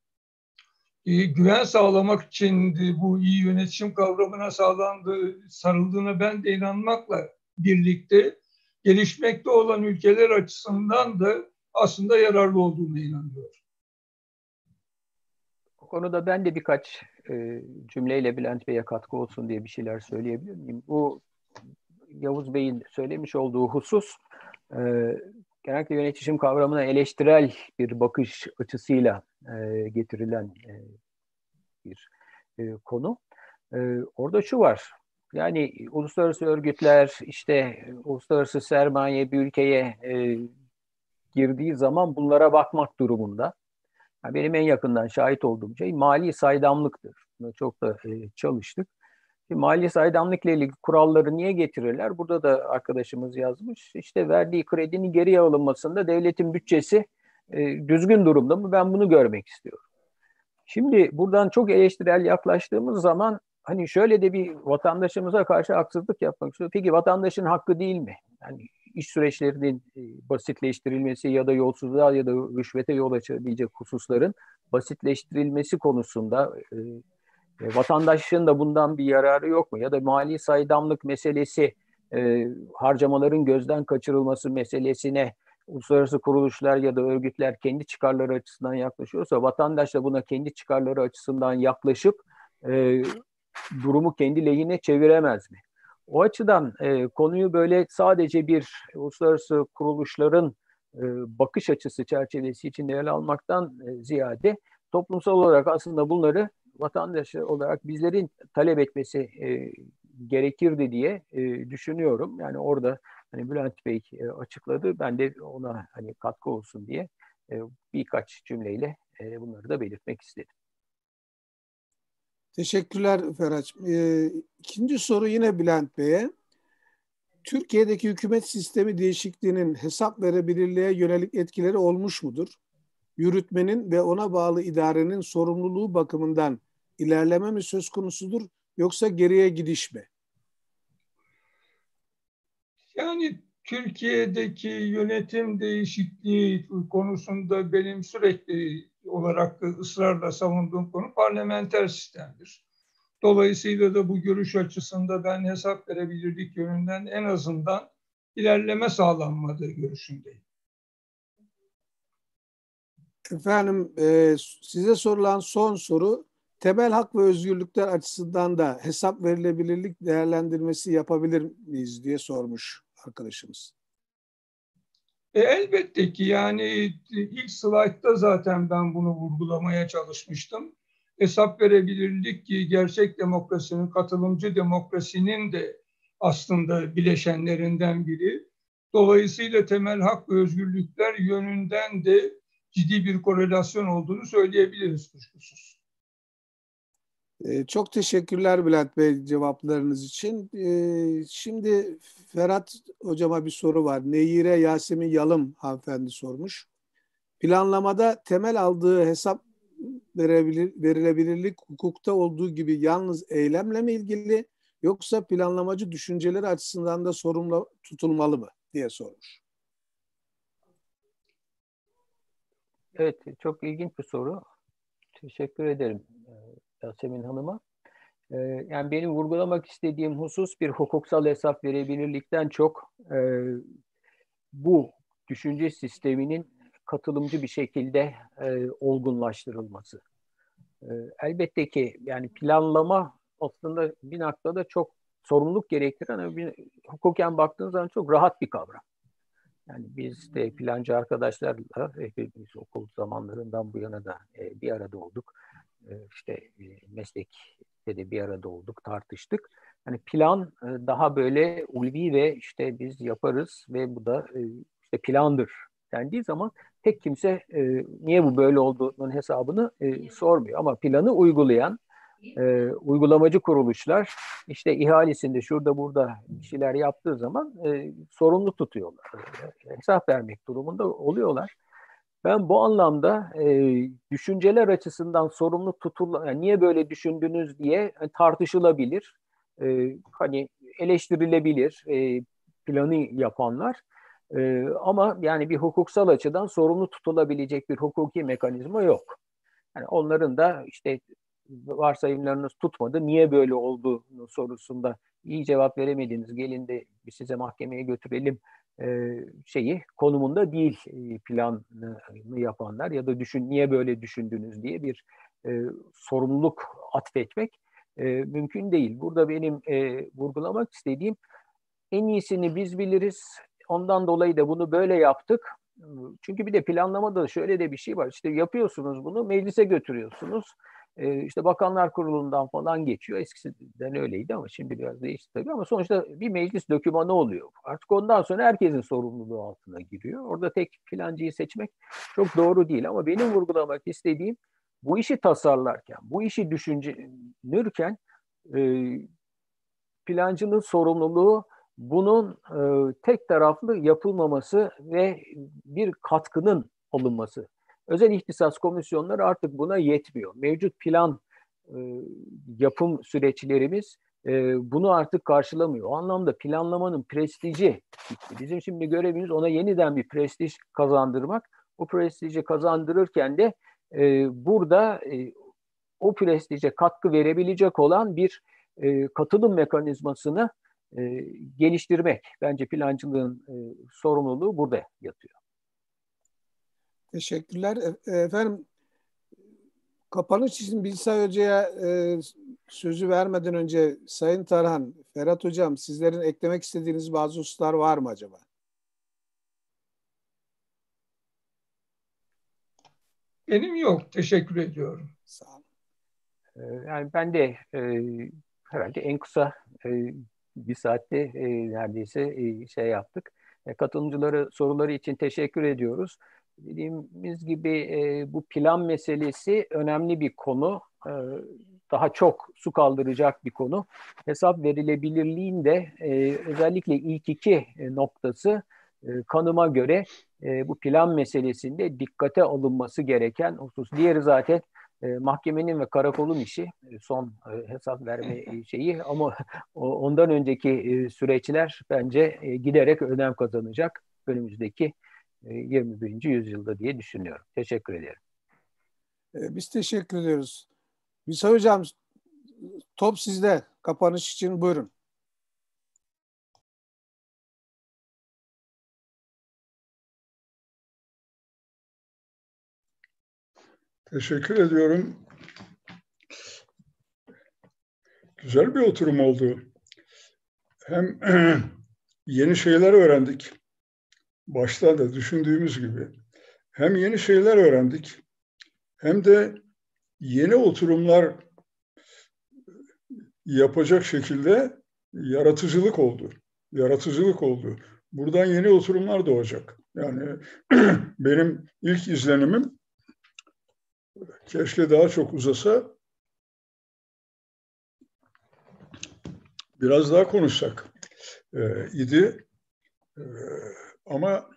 e, güven sağlamak için bu iyi yönetişim kavramına sağlandığı, sarıldığına ben de inanmakla birlikte gelişmekte olan ülkeler açısından da aslında yararlı olduğuna inanıyorum. Bu konuda ben de birkaç e, cümleyle Bülent Bey'e katkı olsun diye bir şeyler söyleyebilir miyim? Bu Yavuz Bey'in söylemiş olduğu husus e, genellikle yönetişim kavramına eleştirel bir bakış açısıyla e, getirilen e, bir e, konu. E, orada şu var, yani uluslararası örgütler işte uluslararası sermaye bir ülkeye e, girdiği zaman bunlara bakmak durumunda. Yani benim en yakından şahit olduğum şey mali saydamlıktır. Buna çok da e, çalıştık. Mali saydamlıkla ilgili kuralları niye getirirler? Burada da arkadaşımız yazmış. İşte verdiği kredinin geriye alınmasında devletin bütçesi e, düzgün durumda mı? Ben bunu görmek istiyorum. Şimdi buradan çok eleştirel yaklaştığımız zaman hani şöyle de bir vatandaşımıza karşı haksızlık yapmak istiyor. Peki vatandaşın hakkı değil mi? Yani iş süreçlerinin e, basitleştirilmesi ya da yolsuzluğa ya da rüşvete yol açabilecek hususların basitleştirilmesi konusunda e, e, vatandaşın da bundan bir yararı yok mu? Ya da mali saydamlık meselesi, e, harcamaların gözden kaçırılması meselesine uluslararası kuruluşlar ya da örgütler kendi çıkarları açısından yaklaşıyorsa vatandaş da buna kendi çıkarları açısından yaklaşıp e, durumu kendi lehine çeviremez mi? O açıdan e, konuyu böyle sadece bir uluslararası kuruluşların e, bakış açısı çerçevesi içinde ele almaktan e, ziyade toplumsal olarak aslında bunları vatandaş olarak bizlerin talep etmesi e, gerekirdi diye e, düşünüyorum. Yani orada hani Bülent Bey e, açıkladı. Ben de ona hani katkı olsun diye e, birkaç cümleyle e, bunları da belirtmek istedim. Teşekkürler Ferhat. Ee, ikinci soru yine Bülent Bey'e. Türkiye'deki hükümet sistemi değişikliğinin hesap verebilirliğe yönelik etkileri olmuş mudur? Yürütmenin ve ona bağlı idarenin sorumluluğu bakımından ilerleme mi söz konusudur yoksa geriye gidiş mi? Yani Türkiye'deki yönetim değişikliği konusunda benim sürekli olarak ısrarla savunduğum konu parlamenter sistemdir. Dolayısıyla da bu görüş açısında ben hesap verebilirlik yönünden en azından ilerleme sağlanmadığı görüşündeyim. Efendim e, size sorulan son soru temel hak ve özgürlükler açısından da hesap verilebilirlik değerlendirmesi yapabilir miyiz diye sormuş arkadaşımız. E, elbette ki yani ilk slaytta zaten ben bunu vurgulamaya çalışmıştım. Hesap verebilirlik ki gerçek demokrasinin, katılımcı demokrasinin de aslında bileşenlerinden biri. Dolayısıyla temel hak ve özgürlükler yönünden de ciddi bir korelasyon olduğunu söyleyebiliriz kuşkusuz. Çok teşekkürler Bülent Bey cevaplarınız için. Şimdi Ferhat hocama bir soru var. Neyire Yasemin Yalım hanımefendi sormuş. Planlamada temel aldığı hesap verebilir, verilebilirlik hukukta olduğu gibi yalnız eylemle mi ilgili yoksa planlamacı düşünceleri açısından da sorumlu tutulmalı mı diye sormuş. Evet, çok ilginç bir soru. Teşekkür ederim. Yasemin Hanım'a. Ee, yani benim vurgulamak istediğim husus bir hukuksal hesap verebilirlikten çok e, bu düşünce sisteminin katılımcı bir şekilde e, olgunlaştırılması. E, elbette ki yani planlama aslında bir noktada çok sorumluluk gerektiren bir, hukuken baktığınız zaman çok rahat bir kavram. Yani biz de plancı arkadaşlarla hepimiz okul zamanlarından bu yana da e, bir arada olduk. E, işte e, meslekte de bir arada olduk, tartıştık. Hani plan e, daha böyle ulvi ve işte biz yaparız ve bu da işte plandır dendiği zaman tek kimse niye bu böyle olduğunun hesabını sormuyor. Ama planı uygulayan uygulamacı kuruluşlar işte ihalesinde şurada burada bir şeyler yaptığı zaman sorumlu tutuyorlar. hesap vermek durumunda oluyorlar. Ben bu anlamda e, düşünceler açısından sorumlu tutul, yani niye böyle düşündünüz diye e, tartışılabilir, e, hani eleştirilebilir e, planı yapanlar. E, ama yani bir hukuksal açıdan sorumlu tutulabilecek bir hukuki mekanizma yok. Yani onların da işte varsayımlarınız tutmadı, niye böyle oldu sorusunda iyi cevap veremediniz, gelin de size mahkemeye götürelim şeyi konumunda değil e, planını yapanlar ya da düşün niye böyle düşündünüz diye bir e, sorumluluk atfetmek e, mümkün değil. Burada benim e, vurgulamak istediğim en iyisini biz biliriz. Ondan dolayı da bunu böyle yaptık. Çünkü bir de planlamada şöyle de bir şey var. İşte yapıyorsunuz bunu, meclise götürüyorsunuz e, işte bakanlar kurulundan falan geçiyor. Eskiden öyleydi ama şimdi biraz değişti tabii ama sonuçta bir meclis dokümanı oluyor. Artık ondan sonra herkesin sorumluluğu altına giriyor. Orada tek plancıyı seçmek çok doğru değil ama benim vurgulamak istediğim bu işi tasarlarken, bu işi düşünürken e, plancının sorumluluğu bunun e, tek taraflı yapılmaması ve bir katkının alınması Özel ihtisas komisyonları artık buna yetmiyor. Mevcut plan yapım süreçlerimiz bunu artık karşılamıyor. O anlamda planlamanın prestiji gitti. Bizim şimdi görevimiz ona yeniden bir prestij kazandırmak. O prestiji kazandırırken de burada o prestije katkı verebilecek olan bir katılım mekanizmasını geliştirmek. Bence plancılığın sorumluluğu burada yatıyor. Teşekkürler. Efendim kapanış için Bilsay Hoca'ya e, sözü vermeden önce Sayın Tarhan, Ferhat Hocam sizlerin eklemek istediğiniz bazı hususlar var mı acaba? Benim yok. Teşekkür ediyorum. Sağ olun. Yani ben de e, herhalde en kısa e, bir saatte e, neredeyse e, şey yaptık. E, katılımcıları soruları için teşekkür ediyoruz dediğimiz gibi e, bu plan meselesi önemli bir konu. E, daha çok su kaldıracak bir konu. Hesap verilebilirliğinde e, özellikle ilk iki noktası e, kanıma göre e, bu plan meselesinde dikkate alınması gereken husus. Diğeri zaten e, mahkemenin ve karakolun işi e, son e, hesap verme şeyi ama ondan önceki e, süreçler bence e, giderek önem kazanacak önümüzdeki 21. E, yüzyılda diye düşünüyorum. Teşekkür ederim. E, biz teşekkür ediyoruz. Bisa Hocam top sizde. Kapanış için buyurun. Teşekkür ediyorum. Güzel bir oturum oldu. Hem yeni şeyler öğrendik başta da düşündüğümüz gibi hem yeni şeyler öğrendik hem de yeni oturumlar yapacak şekilde yaratıcılık oldu. Yaratıcılık oldu. Buradan yeni oturumlar doğacak. Yani benim ilk izlenimim keşke daha çok uzasa biraz daha konuşsak e, idi. E, ama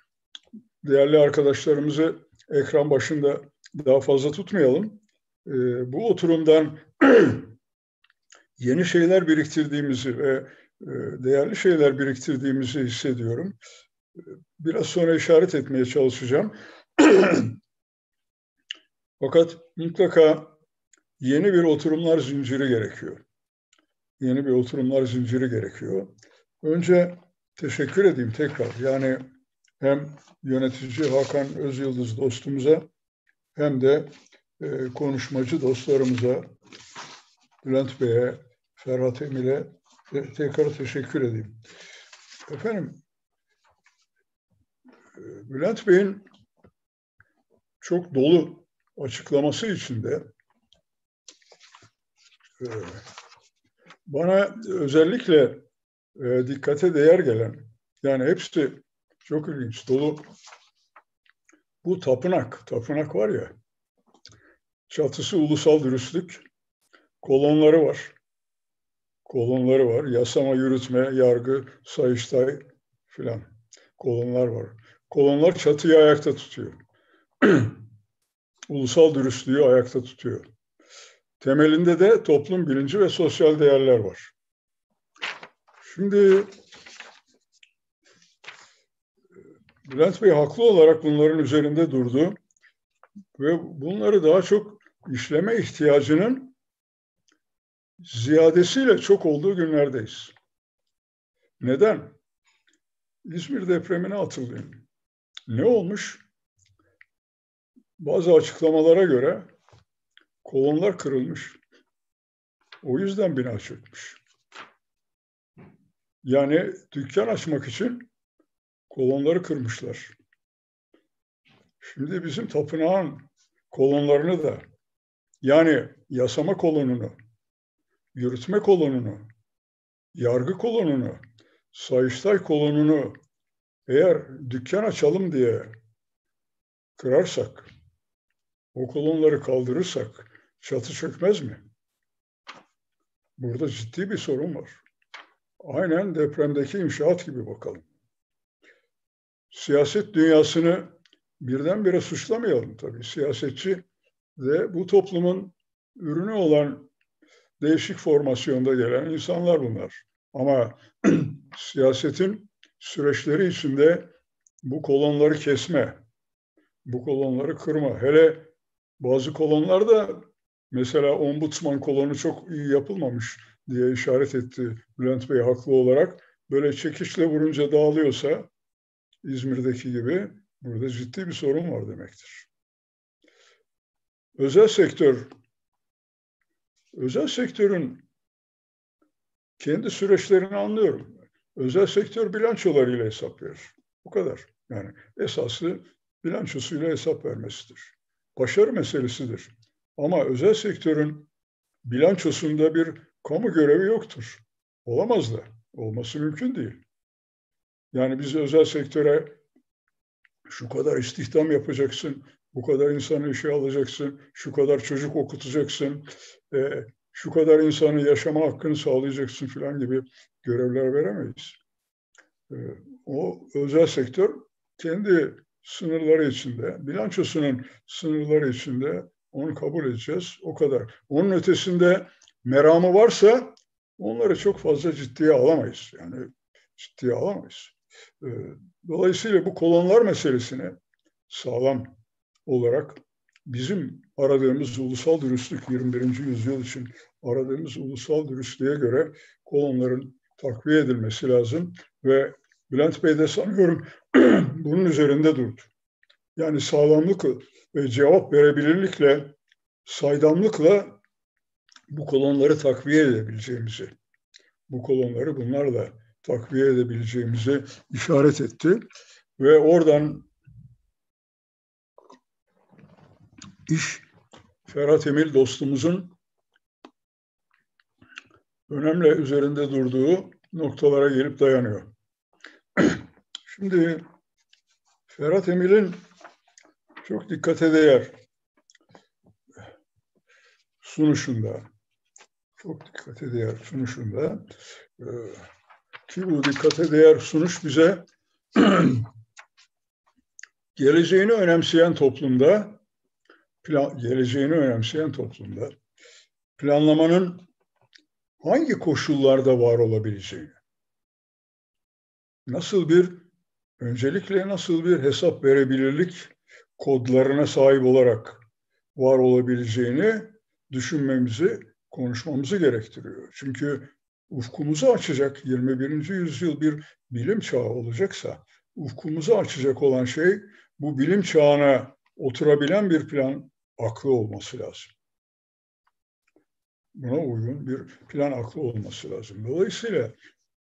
değerli arkadaşlarımızı ekran başında daha fazla tutmayalım. E, bu oturumdan yeni şeyler biriktirdiğimizi ve e, değerli şeyler biriktirdiğimizi hissediyorum. Biraz sonra işaret etmeye çalışacağım. Fakat mutlaka yeni bir oturumlar zinciri gerekiyor. Yeni bir oturumlar zinciri gerekiyor. Önce teşekkür edeyim tekrar. Yani hem yönetici Hakan Özyıldız dostumuza hem de e, konuşmacı dostlarımıza Bülent Bey'e, Ferhat Emir'e tekrar teşekkür edeyim. Efendim, e, Bülent Bey'in çok dolu açıklaması içinde e, bana özellikle e, dikkate değer gelen, yani hepsi çok ilginç, dolu. Bu tapınak, tapınak var ya, çatısı ulusal dürüstlük, kolonları var. Kolonları var. Yasama, yürütme, yargı, sayıştay filan kolonlar var. Kolonlar çatıyı ayakta tutuyor. ulusal dürüstlüğü ayakta tutuyor. Temelinde de toplum bilinci ve sosyal değerler var. Şimdi Bülent Bey haklı olarak bunların üzerinde durdu ve bunları daha çok işleme ihtiyacının ziyadesiyle çok olduğu günlerdeyiz. Neden? İzmir depremine hatırlayın. Ne olmuş? Bazı açıklamalara göre kolonlar kırılmış. O yüzden bina çökmüş. Yani dükkan açmak için kolonları kırmışlar. Şimdi bizim tapınağın kolonlarını da yani yasama kolonunu, yürütme kolonunu, yargı kolonunu, sayıştay kolonunu eğer dükkan açalım diye kırarsak, o kolonları kaldırırsak çatı çökmez mi? Burada ciddi bir sorun var. Aynen depremdeki inşaat gibi bakalım siyaset dünyasını birdenbire suçlamayalım tabii. Siyasetçi ve bu toplumun ürünü olan değişik formasyonda gelen insanlar bunlar. Ama siyasetin süreçleri içinde bu kolonları kesme, bu kolonları kırma. Hele bazı kolonlarda mesela ombudsman kolonu çok iyi yapılmamış diye işaret etti Bülent Bey haklı olarak. Böyle çekişle vurunca dağılıyorsa İzmir'deki gibi burada ciddi bir sorun var demektir. Özel sektör özel sektörün kendi süreçlerini anlıyorum. Özel sektör bilançolarıyla hesap verir. Bu kadar. Yani esası bilançosuyla hesap vermesidir. Başarı meselesidir. Ama özel sektörün bilançosunda bir kamu görevi yoktur. Olamaz da. Olması mümkün değil. Yani biz özel sektöre şu kadar istihdam yapacaksın, bu kadar insanı işe alacaksın, şu kadar çocuk okutacaksın, e, şu kadar insanı yaşama hakkını sağlayacaksın falan gibi görevler veremeyiz. E, o özel sektör kendi sınırları içinde, bilançosunun sınırları içinde onu kabul edeceğiz. O kadar. Onun ötesinde meramı varsa onları çok fazla ciddiye alamayız. Yani ciddiye alamayız. Ee, dolayısıyla bu kolonlar meselesini sağlam olarak bizim aradığımız ulusal dürüstlük 21. yüzyıl için aradığımız ulusal dürüstlüğe göre kolonların takviye edilmesi lazım ve Bülent Bey de sanıyorum bunun üzerinde durdu. Yani sağlamlık ve cevap verebilirlikle, saydamlıkla bu kolonları takviye edebileceğimizi, bu kolonları bunlarla takviye edebileceğimizi işaret etti. Ve oradan iş Ferhat Emil dostumuzun önemli üzerinde durduğu noktalara gelip dayanıyor. Şimdi Ferhat Emil'in çok dikkate değer sunuşunda, çok dikkate değer sunuşunda e, ki bu dikkate değer sunuş bize geleceğini önemseyen toplumda plan, geleceğini önemseyen toplumda planlamanın hangi koşullarda var olabileceğini, nasıl bir öncelikle nasıl bir hesap verebilirlik kodlarına sahip olarak var olabileceğini düşünmemizi, konuşmamızı gerektiriyor. Çünkü ufkumuzu açacak 21. yüzyıl bir bilim çağı olacaksa, ufkumuzu açacak olan şey bu bilim çağına oturabilen bir plan aklı olması lazım. Buna uygun bir plan aklı olması lazım. Dolayısıyla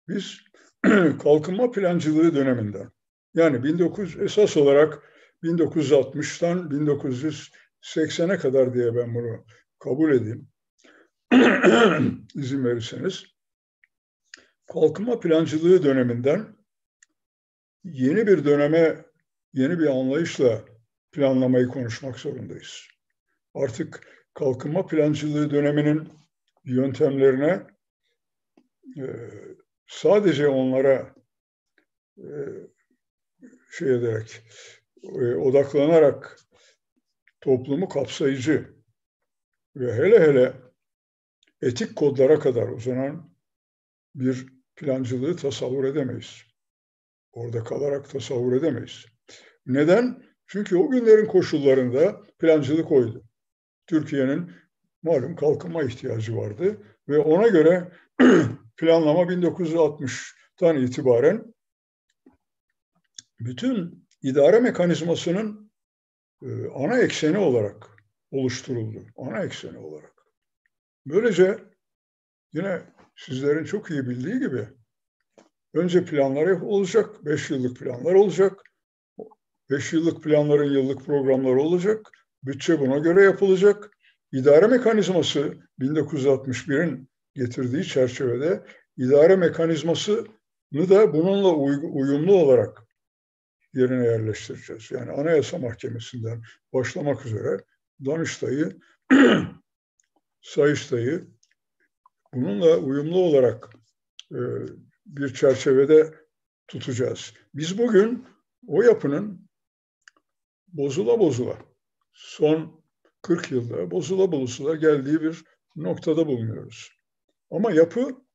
biz kalkınma plancılığı döneminden yani 1900 esas olarak 1960'tan 1980'e kadar diye ben bunu kabul edeyim. izin verirseniz. Kalkınma plancılığı döneminden yeni bir döneme, yeni bir anlayışla planlamayı konuşmak zorundayız. Artık kalkınma plancılığı döneminin yöntemlerine e, sadece onlara e, şey ederek, e, odaklanarak toplumu kapsayıcı ve hele hele etik kodlara kadar uzanan bir plancılığı tasavvur edemeyiz. Orada kalarak tasavvur edemeyiz. Neden? Çünkü o günlerin koşullarında plancılık oydu. Türkiye'nin malum kalkınma ihtiyacı vardı ve ona göre planlama 1960'tan itibaren bütün idare mekanizmasının e, ana ekseni olarak oluşturuldu. Ana ekseni olarak. Böylece yine sizlerin çok iyi bildiği gibi önce planlar olacak, beş yıllık planlar olacak. Beş yıllık planların yıllık programları olacak. Bütçe buna göre yapılacak. İdare mekanizması 1961'in getirdiği çerçevede idare mekanizmasını da bununla uyumlu olarak yerine yerleştireceğiz. Yani Anayasa Mahkemesi'nden başlamak üzere Danıştay'ı, Sayıştay'ı bununla uyumlu olarak e, bir çerçevede tutacağız. Biz bugün o yapının bozula bozula son 40 yılda bozula bozula geldiği bir noktada bulunuyoruz. Ama yapı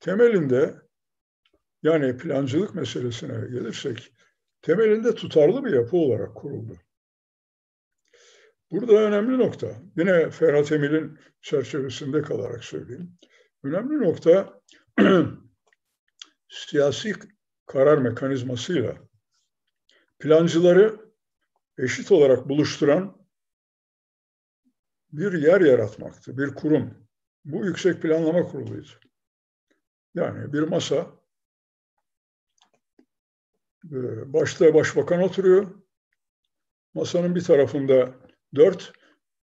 temelinde yani plancılık meselesine gelirsek temelinde tutarlı bir yapı olarak kuruldu. Burada önemli nokta, yine Ferhat Emir'in çerçevesinde kalarak söyleyeyim. Önemli nokta siyasi karar mekanizmasıyla plancıları eşit olarak buluşturan bir yer yaratmaktı, bir kurum. Bu yüksek planlama kuruluydu. Yani bir masa, e, başta başbakan oturuyor, masanın bir tarafında dört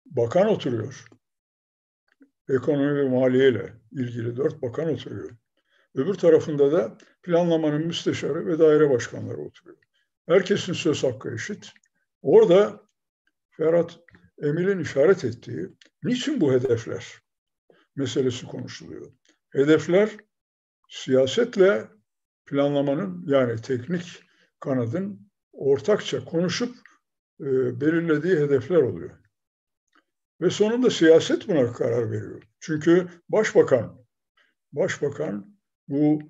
bakan oturuyor. Ekonomi ve maliye ilgili dört bakan oturuyor. Öbür tarafında da planlamanın müsteşarı ve daire başkanları oturuyor. Herkesin söz hakkı eşit. Orada Ferhat Emir'in işaret ettiği niçin bu hedefler meselesi konuşuluyor. Hedefler siyasetle planlamanın yani teknik kanadın ortakça konuşup e, belirlediği hedefler oluyor. Ve sonunda siyaset buna karar veriyor. Çünkü başbakan, başbakan bu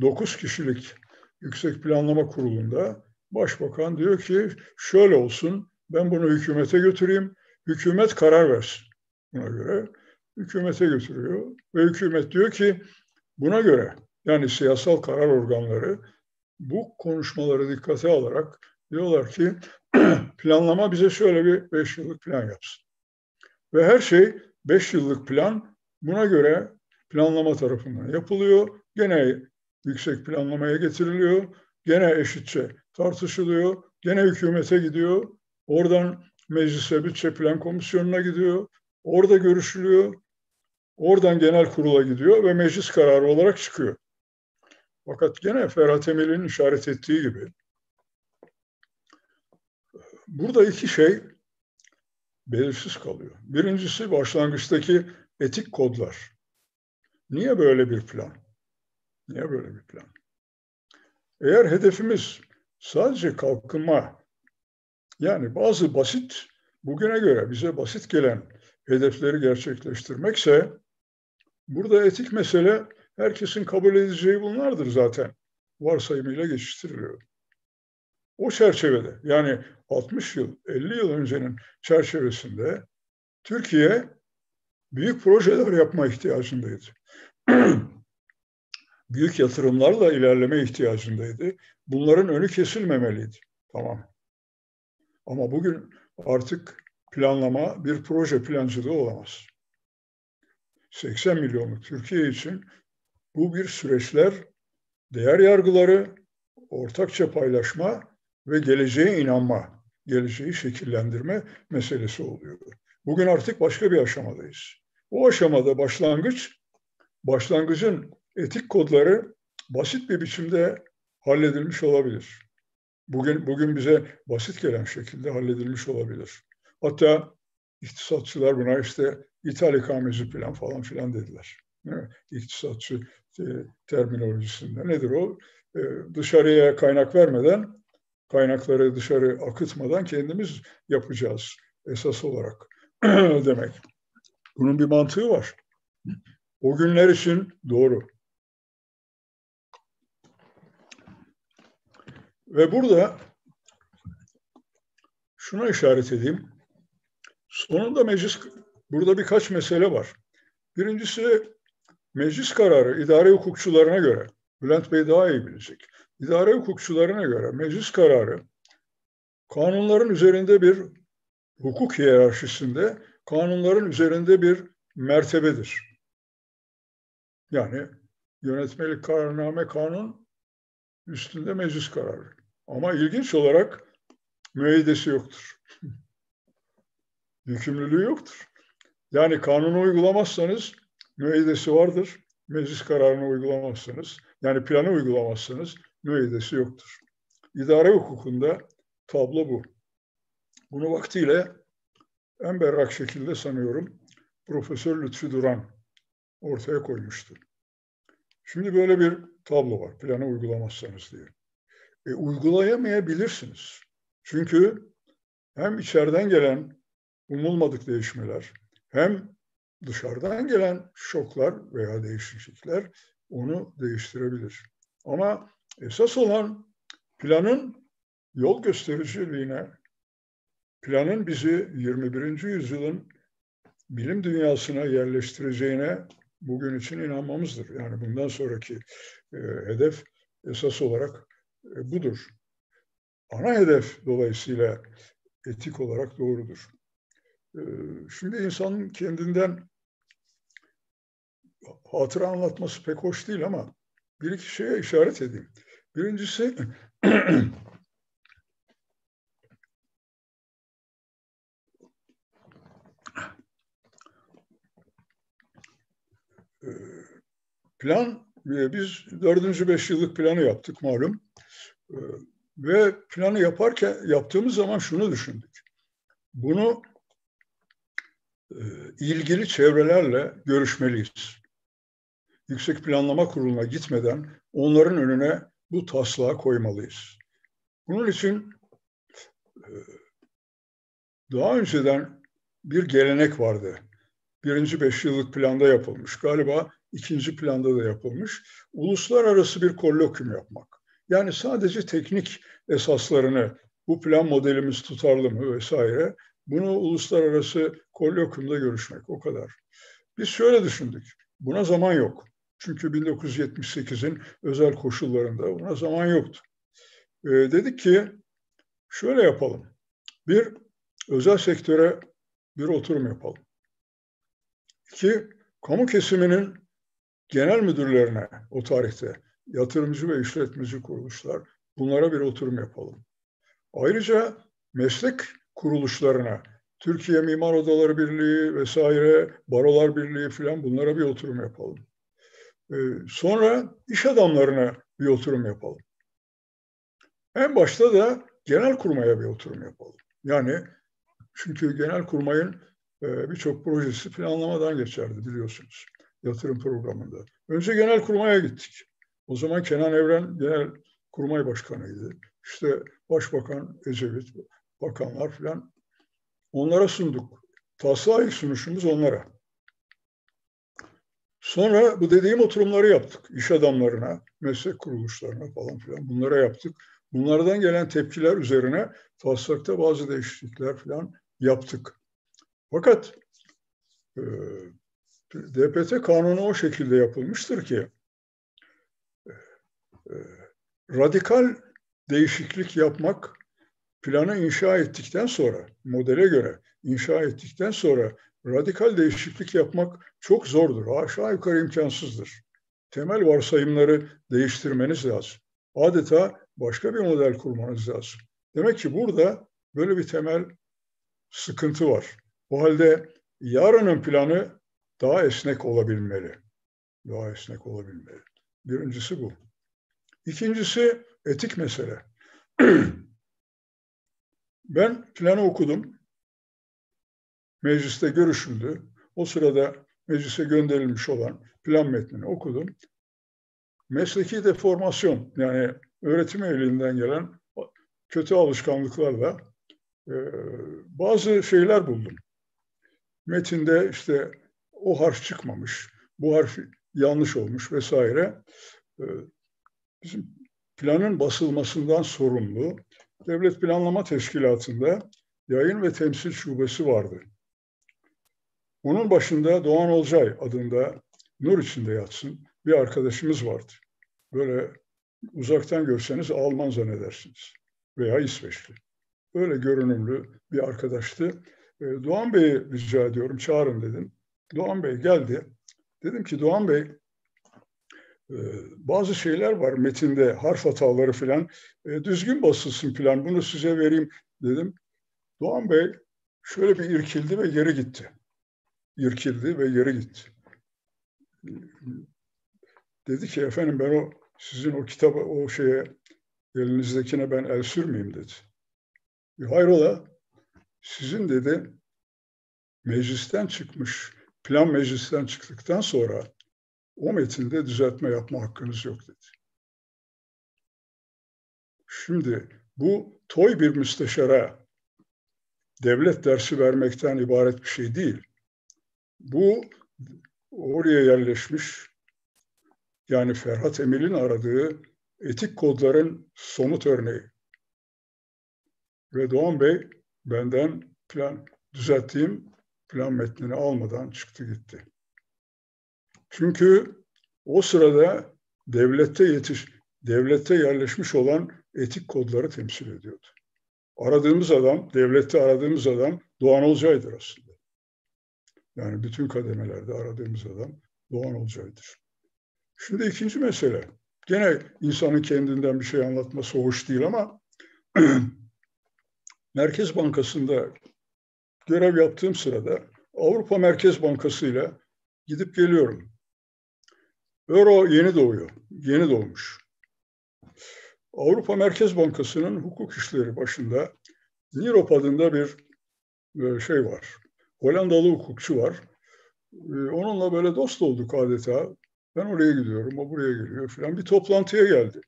dokuz kişilik yüksek planlama kurulunda başbakan diyor ki şöyle olsun ben bunu hükümete götüreyim. Hükümet karar versin buna göre. Hükümete götürüyor ve hükümet diyor ki buna göre yani siyasal karar organları bu konuşmaları dikkate alarak diyorlar ki planlama bize şöyle bir beş yıllık plan yapsın. Ve her şey beş yıllık plan buna göre planlama tarafından yapılıyor. Gene yüksek planlamaya getiriliyor. Gene eşitçe tartışılıyor. Gene hükümete gidiyor. Oradan meclise bütçe plan komisyonuna gidiyor. Orada görüşülüyor. Oradan genel kurula gidiyor ve meclis kararı olarak çıkıyor. Fakat gene Ferhat Emel'in işaret ettiği gibi burada iki şey belirsiz kalıyor. Birincisi başlangıçtaki etik kodlar. Niye böyle bir plan? Niye böyle bir plan? Eğer hedefimiz sadece kalkınma, yani bazı basit, bugüne göre bize basit gelen hedefleri gerçekleştirmekse, burada etik mesele herkesin kabul edeceği bunlardır zaten. Varsayımıyla geçiştiriliyor. O çerçevede yani 60 yıl, 50 yıl öncenin çerçevesinde Türkiye büyük projeler yapma ihtiyacındaydı. büyük yatırımlarla ilerleme ihtiyacındaydı. Bunların önü kesilmemeliydi. Tamam. Ama bugün artık planlama bir proje plancılığı olamaz. 80 milyonluk Türkiye için bu bir süreçler, değer yargıları, ortakça paylaşma ve geleceğe inanma, geleceği şekillendirme meselesi oluyor. Bugün artık başka bir aşamadayız. O aşamada başlangıç, başlangıcın etik kodları basit bir biçimde halledilmiş olabilir. Bugün bugün bize basit gelen şekilde halledilmiş olabilir. Hatta iktisatçılar buna işte ithal ikameci plan falan filan dediler. İktisatçı e, terminolojisinde. Nedir o? E, dışarıya kaynak vermeden, kaynakları dışarı akıtmadan kendimiz yapacağız esas olarak demek. Bunun bir mantığı var. O günler için doğru. Ve burada şuna işaret edeyim. Sonunda meclis, burada birkaç mesele var. Birincisi meclis kararı idare hukukçularına göre, Bülent Bey daha iyi bilecek. İdare hukukçularına göre meclis kararı kanunların üzerinde bir hukuk hiyerarşisinde kanunların üzerinde bir mertebedir. Yani yönetmelik kararname kanun üstünde meclis kararı. Ama ilginç olarak müeyyidesi yoktur. Yükümlülüğü yoktur. Yani kanunu uygulamazsanız müeyyidesi vardır. Meclis kararını uygulamazsanız, yani planı uygulamazsanız müeyyidesi yoktur. İdare hukukunda tablo bu. Bunu vaktiyle en berrak şekilde sanıyorum Profesör Lütfü Duran ortaya koymuştu. Şimdi böyle bir tablo var planı uygulamazsanız diye e, uygulayamayabilirsiniz. Çünkü hem içeriden gelen umulmadık değişmeler, hem dışarıdan gelen şoklar veya değişiklikler onu değiştirebilir. Ama esas olan planın yol göstericiliğine, planın bizi 21. yüzyılın bilim dünyasına yerleştireceğine bugün için inanmamızdır. Yani bundan sonraki e, hedef esas olarak e, budur. Ana hedef dolayısıyla etik olarak doğrudur. E, şimdi insanın kendinden hatıra anlatması pek hoş değil ama bir iki şeye işaret edeyim. Birincisi plan e, biz dördüncü beş yıllık planı yaptık malum. E, ve planı yaparken yaptığımız zaman şunu düşündük. Bunu e, ilgili çevrelerle görüşmeliyiz. Yüksek Planlama Kurulu'na gitmeden onların önüne bu taslağı koymalıyız. Bunun için daha önceden bir gelenek vardı. Birinci beş yıllık planda yapılmış. Galiba ikinci planda da yapılmış. Uluslararası bir kolokyum yapmak. Yani sadece teknik esaslarını bu plan modelimiz tutarlı mı vesaire bunu uluslararası kolokyumda görüşmek o kadar. Biz şöyle düşündük. Buna zaman yok. Çünkü 1978'in özel koşullarında buna zaman yoktu. Ee, dedik ki şöyle yapalım. Bir, özel sektöre bir oturum yapalım. İki, kamu kesiminin genel müdürlerine o tarihte yatırımcı ve işletmeci kuruluşlar bunlara bir oturum yapalım. Ayrıca meslek kuruluşlarına Türkiye Mimar Odaları Birliği vesaire, Barolar Birliği falan bunlara bir oturum yapalım. Ee, sonra iş adamlarına bir oturum yapalım. En başta da genel kurmaya bir oturum yapalım. Yani çünkü genel kurmayın e, birçok projesi planlamadan geçerdi biliyorsunuz yatırım programında. Önce genel kurmaya gittik. O zaman Kenan Evren genel kurmay başkanıydı. İşte Başbakan Ecevit, bakanlar falan onlara sunduk. Taslağı ilk sunuşumuz onlara. Sonra bu dediğim oturumları yaptık. İş adamlarına, meslek kuruluşlarına falan filan bunlara yaptık. Bunlardan gelen tepkiler üzerine taslakta bazı değişiklikler falan yaptık. Fakat e, DPT kanunu o şekilde yapılmıştır ki e, radikal değişiklik yapmak planı inşa ettikten sonra, modele göre inşa ettikten sonra radikal değişiklik yapmak çok zordur. Aşağı yukarı imkansızdır. Temel varsayımları değiştirmeniz lazım. Adeta başka bir model kurmanız lazım. Demek ki burada böyle bir temel sıkıntı var. O halde yarının planı daha esnek olabilmeli. Daha esnek olabilmeli. Birincisi bu. İkincisi etik mesele. ben planı okudum. Mecliste görüşüldü. O sırada meclise gönderilmiş olan plan metnini okudum. Mesleki deformasyon yani öğretim elinden gelen kötü alışkanlıklarla e, bazı şeyler buldum. Metinde işte o harf çıkmamış, bu harf yanlış olmuş vesaire. Ee, bizim planın basılmasından sorumlu Devlet Planlama Teşkilatı'nda yayın ve temsil şubesi vardı. Onun başında Doğan Olcay adında nur içinde yatsın bir arkadaşımız vardı. Böyle uzaktan görseniz Alman zannedersiniz veya İsveçli. Öyle görünümlü bir arkadaştı. Ee, Doğan Bey'i rica ediyorum çağırın dedim. Doğan Bey geldi. Dedim ki Doğan Bey e, bazı şeyler var metinde harf hataları falan e, düzgün basılsın plan bunu size vereyim dedim. Doğan Bey şöyle bir irkildi ve geri gitti. İrkildi ve geri gitti. Dedi ki efendim ben o sizin o kitabı o şeye elinizdekine ben el sürmeyeyim dedi. Hayrola sizin dedi meclisten çıkmış plan meclisten çıktıktan sonra o metinde düzeltme yapma hakkınız yok dedi. Şimdi bu toy bir müsteşara devlet dersi vermekten ibaret bir şey değil. Bu oraya yerleşmiş yani Ferhat Emel'in aradığı etik kodların somut örneği. Ve Doğan Bey benden plan düzelttiğim plan metnini almadan çıktı gitti. Çünkü o sırada devlette yetiş, devlette yerleşmiş olan etik kodları temsil ediyordu. Aradığımız adam, devlette aradığımız adam Doğan Olcay'dır aslında. Yani bütün kademelerde aradığımız adam Doğan Olcay'dır. Şimdi ikinci mesele. Gene insanın kendinden bir şey anlatması hoş değil ama Merkez Bankası'nda görev yaptığım sırada Avrupa Merkez Bankası ile gidip geliyorum. Euro yeni doğuyor, yeni doğmuş. Avrupa Merkez Bankası'nın hukuk işleri başında Nirop adında bir e, şey var. Hollandalı hukukçu var. E, onunla böyle dost olduk adeta. Ben oraya gidiyorum, o buraya geliyor falan. Bir toplantıya geldi.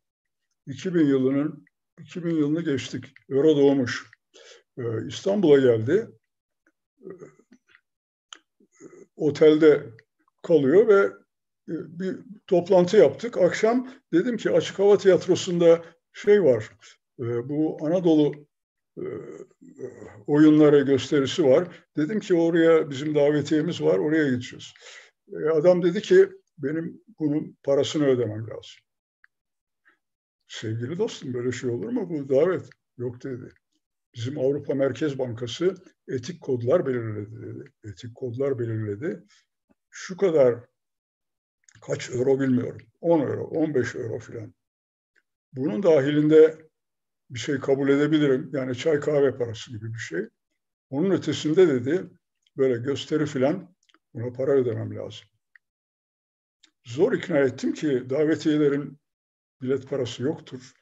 2000 yılının 2000 yılını geçtik. Euro doğmuş. E, İstanbul'a geldi. Otelde kalıyor ve bir toplantı yaptık. Akşam dedim ki Açık Hava Tiyatrosu'nda şey var, bu Anadolu oyunlara gösterisi var. Dedim ki oraya bizim davetiyemiz var, oraya gideceğiz. Adam dedi ki benim bunun parasını ödemem lazım. Sevgili dostum böyle şey olur mu bu davet? Yok dedi. Bizim Avrupa Merkez Bankası etik kodlar belirledi dedi. Etik kodlar belirledi. Şu kadar kaç euro bilmiyorum. 10 euro, 15 euro filan. Bunun dahilinde bir şey kabul edebilirim. Yani çay kahve parası gibi bir şey. Onun ötesinde dedi böyle gösteri filan buna para ödemem lazım. Zor ikna ettim ki davetiyelerin bilet parası yoktur.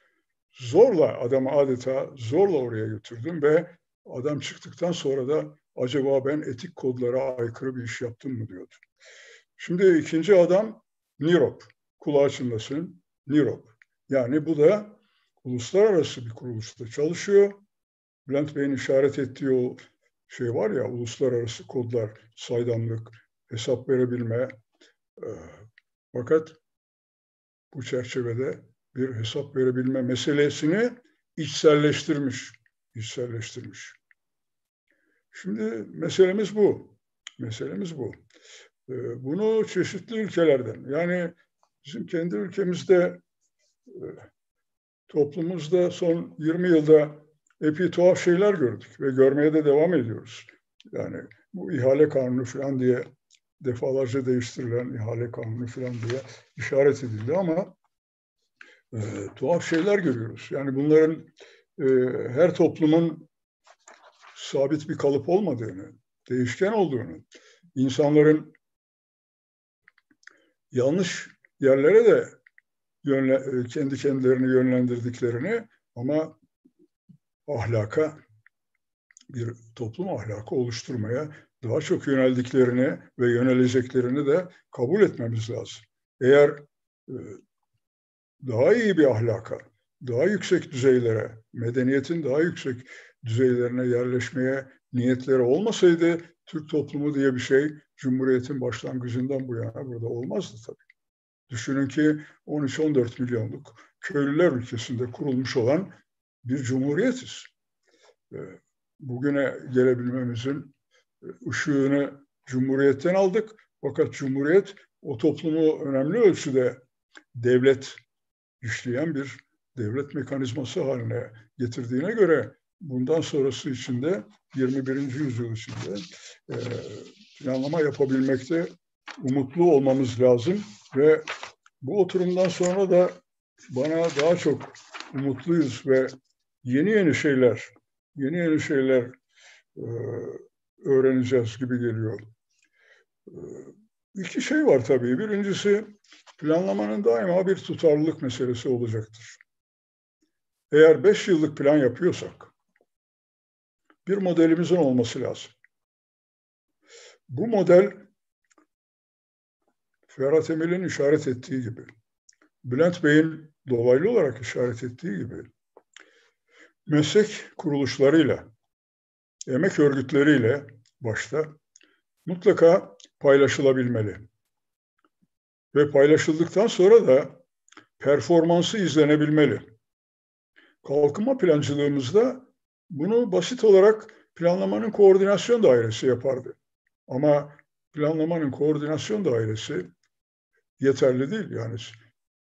Zorla adamı adeta zorla oraya götürdüm ve adam çıktıktan sonra da acaba ben etik kodlara aykırı bir iş yaptım mı diyordu. Şimdi ikinci adam NIROP. Kulağı çınlasın NIROP. Yani bu da uluslararası bir kuruluşta çalışıyor. Bülent Bey'in işaret ettiği o şey var ya uluslararası kodlar, saydamlık, hesap verebilme. E, fakat bu çerçevede bir hesap verebilme meselesini içselleştirmiş. içselleştirmiş. Şimdi meselemiz bu. Meselemiz bu. Ee, bunu çeşitli ülkelerden yani bizim kendi ülkemizde e, toplumumuzda son 20 yılda epey tuhaf şeyler gördük ve görmeye de devam ediyoruz. Yani bu ihale kanunu falan diye defalarca değiştirilen ihale kanunu falan diye işaret edildi ama e, tuhaf şeyler görüyoruz. Yani bunların e, her toplumun sabit bir kalıp olmadığını, değişken olduğunu, insanların yanlış yerlere de yönle, e, kendi kendilerini yönlendirdiklerini ama ahlaka bir toplum ahlakı oluşturmaya daha çok yöneldiklerini ve yöneleceklerini de kabul etmemiz lazım. Eğer e, daha iyi bir ahlaka, daha yüksek düzeylere, medeniyetin daha yüksek düzeylerine yerleşmeye niyetleri olmasaydı Türk toplumu diye bir şey Cumhuriyet'in başlangıcından bu yana burada olmazdı tabii. Düşünün ki 13-14 milyonluk köylüler ülkesinde kurulmuş olan bir cumhuriyetiz. Ee, bugüne gelebilmemizin e, ışığını Cumhuriyet'ten aldık. Fakat Cumhuriyet o toplumu önemli ölçüde devlet işleyen bir devlet mekanizması haline getirdiğine göre bundan sonrası içinde 21. yüzyıl içinde e, planlama yapabilmekte umutlu olmamız lazım ve bu oturumdan sonra da bana daha çok umutluyuz ve yeni yeni şeyler, yeni yeni şeyler e, öğreneceğiz gibi geliyor. E, iki şey var tabii. Birincisi planlamanın daima bir tutarlılık meselesi olacaktır. Eğer beş yıllık plan yapıyorsak bir modelimizin olması lazım. Bu model Ferhat Emel'in işaret ettiği gibi, Bülent Bey'in dolaylı olarak işaret ettiği gibi meslek kuruluşlarıyla, emek örgütleriyle başta mutlaka paylaşılabilmeli. Ve paylaşıldıktan sonra da performansı izlenebilmeli. Kalkınma plancılığımızda bunu basit olarak planlamanın koordinasyon dairesi yapardı. Ama planlamanın koordinasyon dairesi yeterli değil. Yani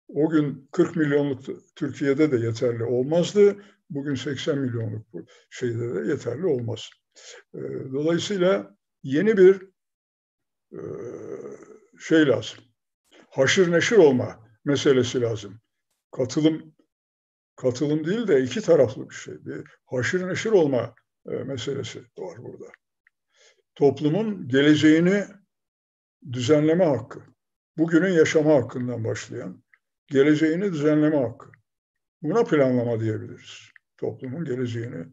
o gün 40 milyonluk Türkiye'de de yeterli olmazdı. Bugün 80 milyonluk şeyde de yeterli olmaz. Ee, dolayısıyla yeni bir e, şey lazım. Haşır neşir olma meselesi lazım. Katılım katılım değil de iki taraflı bir şey. Bir haşır neşir olma e, meselesi var burada. Toplumun geleceğini düzenleme hakkı. Bugünün yaşama hakkından başlayan geleceğini düzenleme hakkı. Buna planlama diyebiliriz. Toplumun geleceğini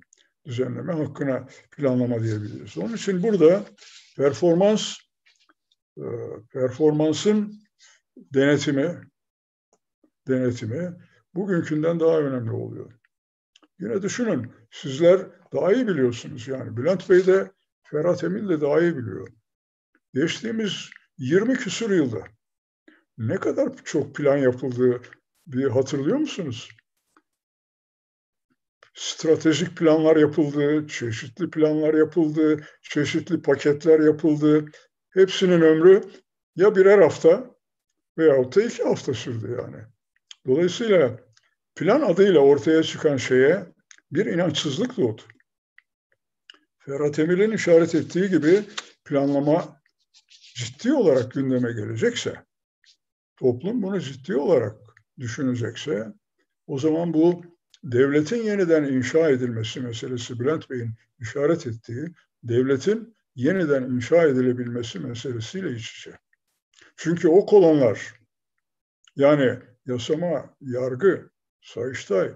düzenleme hakkına planlama diyebiliriz. Onun için burada performans e, performansın denetimi denetimi bugünkünden daha önemli oluyor. Yine düşünün, sizler daha iyi biliyorsunuz yani. Bülent Bey de Ferhat Emin de daha iyi biliyor. Geçtiğimiz 20 küsur yılda ne kadar çok plan yapıldığı bir hatırlıyor musunuz? Stratejik planlar yapıldı, çeşitli planlar yapıldı, çeşitli paketler yapıldı. Hepsinin ömrü ya birer hafta veyahut da iki hafta sürdü yani. Dolayısıyla plan adıyla ortaya çıkan şeye bir inançsızlık doğdu. Ferhat Emir'in işaret ettiği gibi planlama ciddi olarak gündeme gelecekse, toplum bunu ciddi olarak düşünecekse, o zaman bu devletin yeniden inşa edilmesi meselesi Bülent Bey'in işaret ettiği, devletin yeniden inşa edilebilmesi meselesiyle iç içe. Çünkü o kolonlar, yani yasama, yargı, sayıştay,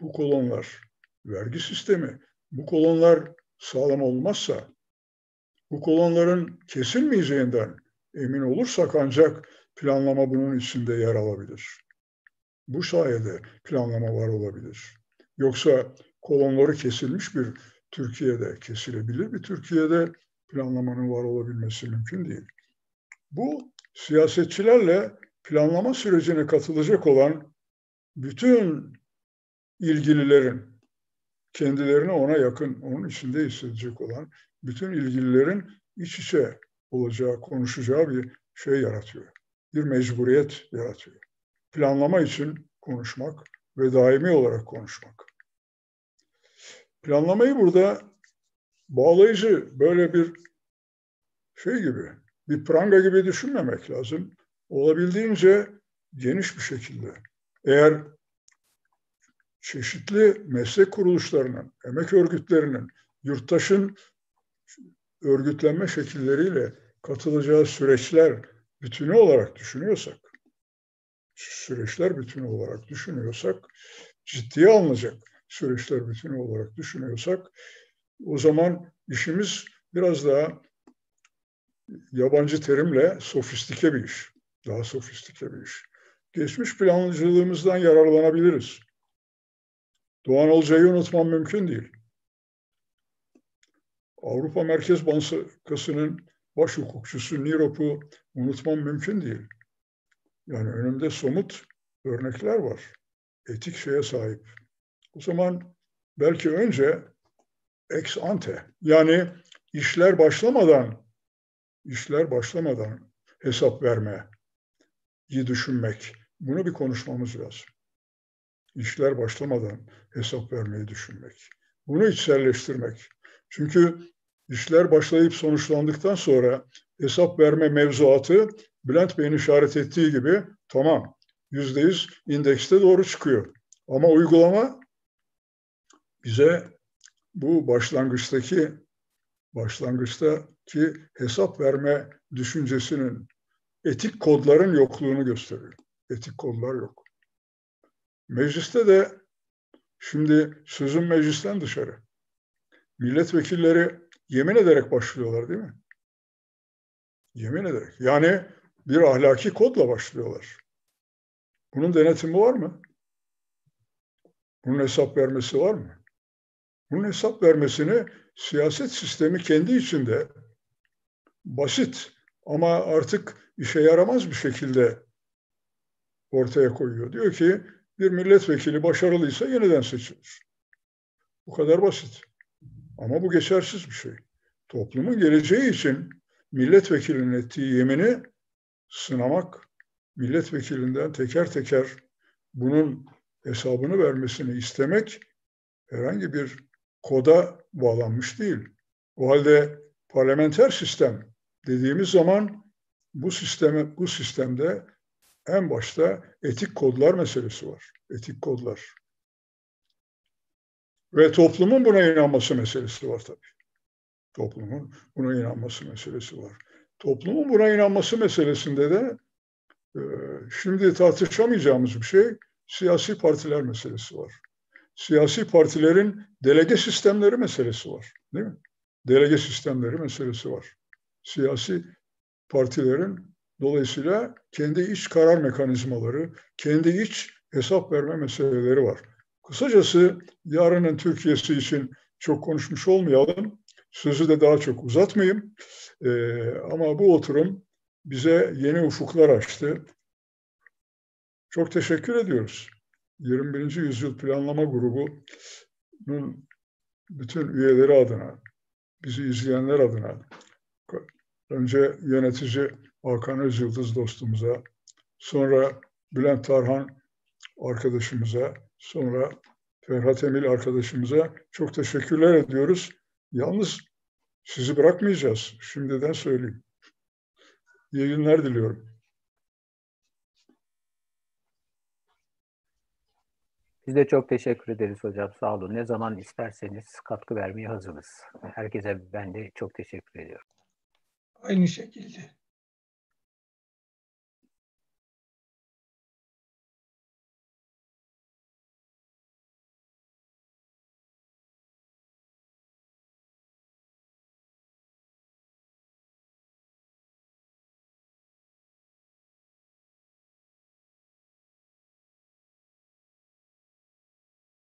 bu kolonlar, vergi sistemi, bu kolonlar sağlam olmazsa, bu kolonların kesilmeyeceğinden emin olursak ancak planlama bunun içinde yer alabilir. Bu sayede planlama var olabilir. Yoksa kolonları kesilmiş bir Türkiye'de, kesilebilir bir Türkiye'de planlamanın var olabilmesi mümkün değil. Bu siyasetçilerle planlama sürecine katılacak olan bütün ilgililerin, kendilerini ona yakın, onun içinde hissedecek olan bütün ilgililerin iç içe olacağı, konuşacağı bir şey yaratıyor. Bir mecburiyet yaratıyor. Planlama için konuşmak ve daimi olarak konuşmak. Planlamayı burada bağlayıcı böyle bir şey gibi, bir pranga gibi düşünmemek lazım. Olabildiğince geniş bir şekilde. Eğer çeşitli meslek kuruluşlarının, emek örgütlerinin, yurttaşın örgütlenme şekilleriyle katılacağı süreçler bütünü olarak düşünüyorsak, süreçler bütünü olarak düşünüyorsak, ciddiye alınacak süreçler bütünü olarak düşünüyorsak, o zaman işimiz biraz daha yabancı terimle sofistike bir iş. Daha sofistike bir iş. Geçmiş planlıcılığımızdan yararlanabiliriz. Doğan Olcay'ı unutmam mümkün değil. Avrupa Merkez Bankası'nın baş hukukçusu Nirop'u unutmam mümkün değil. Yani önümde somut örnekler var. Etik şeye sahip. O zaman belki önce ex ante yani işler başlamadan işler başlamadan hesap verme, iyi düşünmek. Bunu bir konuşmamız lazım. İşler başlamadan hesap vermeyi düşünmek. Bunu içselleştirmek. Çünkü işler başlayıp sonuçlandıktan sonra hesap verme mevzuatı Bülent Bey'in işaret ettiği gibi tamam yüzde yüz indekste doğru çıkıyor. Ama uygulama bize bu başlangıçtaki başlangıçtaki hesap verme düşüncesinin etik kodların yokluğunu gösteriyor. Etik kodlar yok. Mecliste de şimdi sözün meclisten dışarı. Milletvekilleri yemin ederek başlıyorlar değil mi? Yemin ederek. Yani bir ahlaki kodla başlıyorlar. Bunun denetimi var mı? Bunun hesap vermesi var mı? Bunun hesap vermesini siyaset sistemi kendi içinde basit ama artık işe yaramaz bir şekilde ortaya koyuyor. Diyor ki bir milletvekili başarılıysa yeniden seçilir. Bu kadar basit. Ama bu geçersiz bir şey. Toplumun geleceği için milletvekilinin ettiği yemini sınamak, milletvekilinden teker teker bunun hesabını vermesini istemek herhangi bir koda bağlanmış değil. O halde parlamenter sistem dediğimiz zaman bu sisteme bu sistemde en başta etik kodlar meselesi var. Etik kodlar. Ve toplumun buna inanması meselesi var tabii. Toplumun buna inanması meselesi var. Toplumun buna inanması meselesinde de e, şimdi tartışamayacağımız bir şey siyasi partiler meselesi var. Siyasi partilerin delege sistemleri meselesi var. Değil mi? Delege sistemleri meselesi var. Siyasi partilerin dolayısıyla kendi iç karar mekanizmaları, kendi iç hesap verme meseleleri var. Kısacası yarının Türkiye'si için çok konuşmuş olmayalım. Sözü de daha çok uzatmayayım. Ee, ama bu oturum bize yeni ufuklar açtı. Çok teşekkür ediyoruz. 21. Yüzyıl Planlama Grubu'nun bütün üyeleri adına, bizi izleyenler adına, önce yönetici Hakan Özyıldız dostumuza, sonra Bülent Tarhan arkadaşımıza, sonra Ferhat Emil arkadaşımıza çok teşekkürler ediyoruz. Yalnız sizi bırakmayacağız. Şimdiden söyleyeyim. İyi günler diliyorum. Biz de çok teşekkür ederiz hocam. Sağ olun. Ne zaman isterseniz katkı vermeye hazırız. Herkese ben de çok teşekkür ediyorum. Aynı şekilde.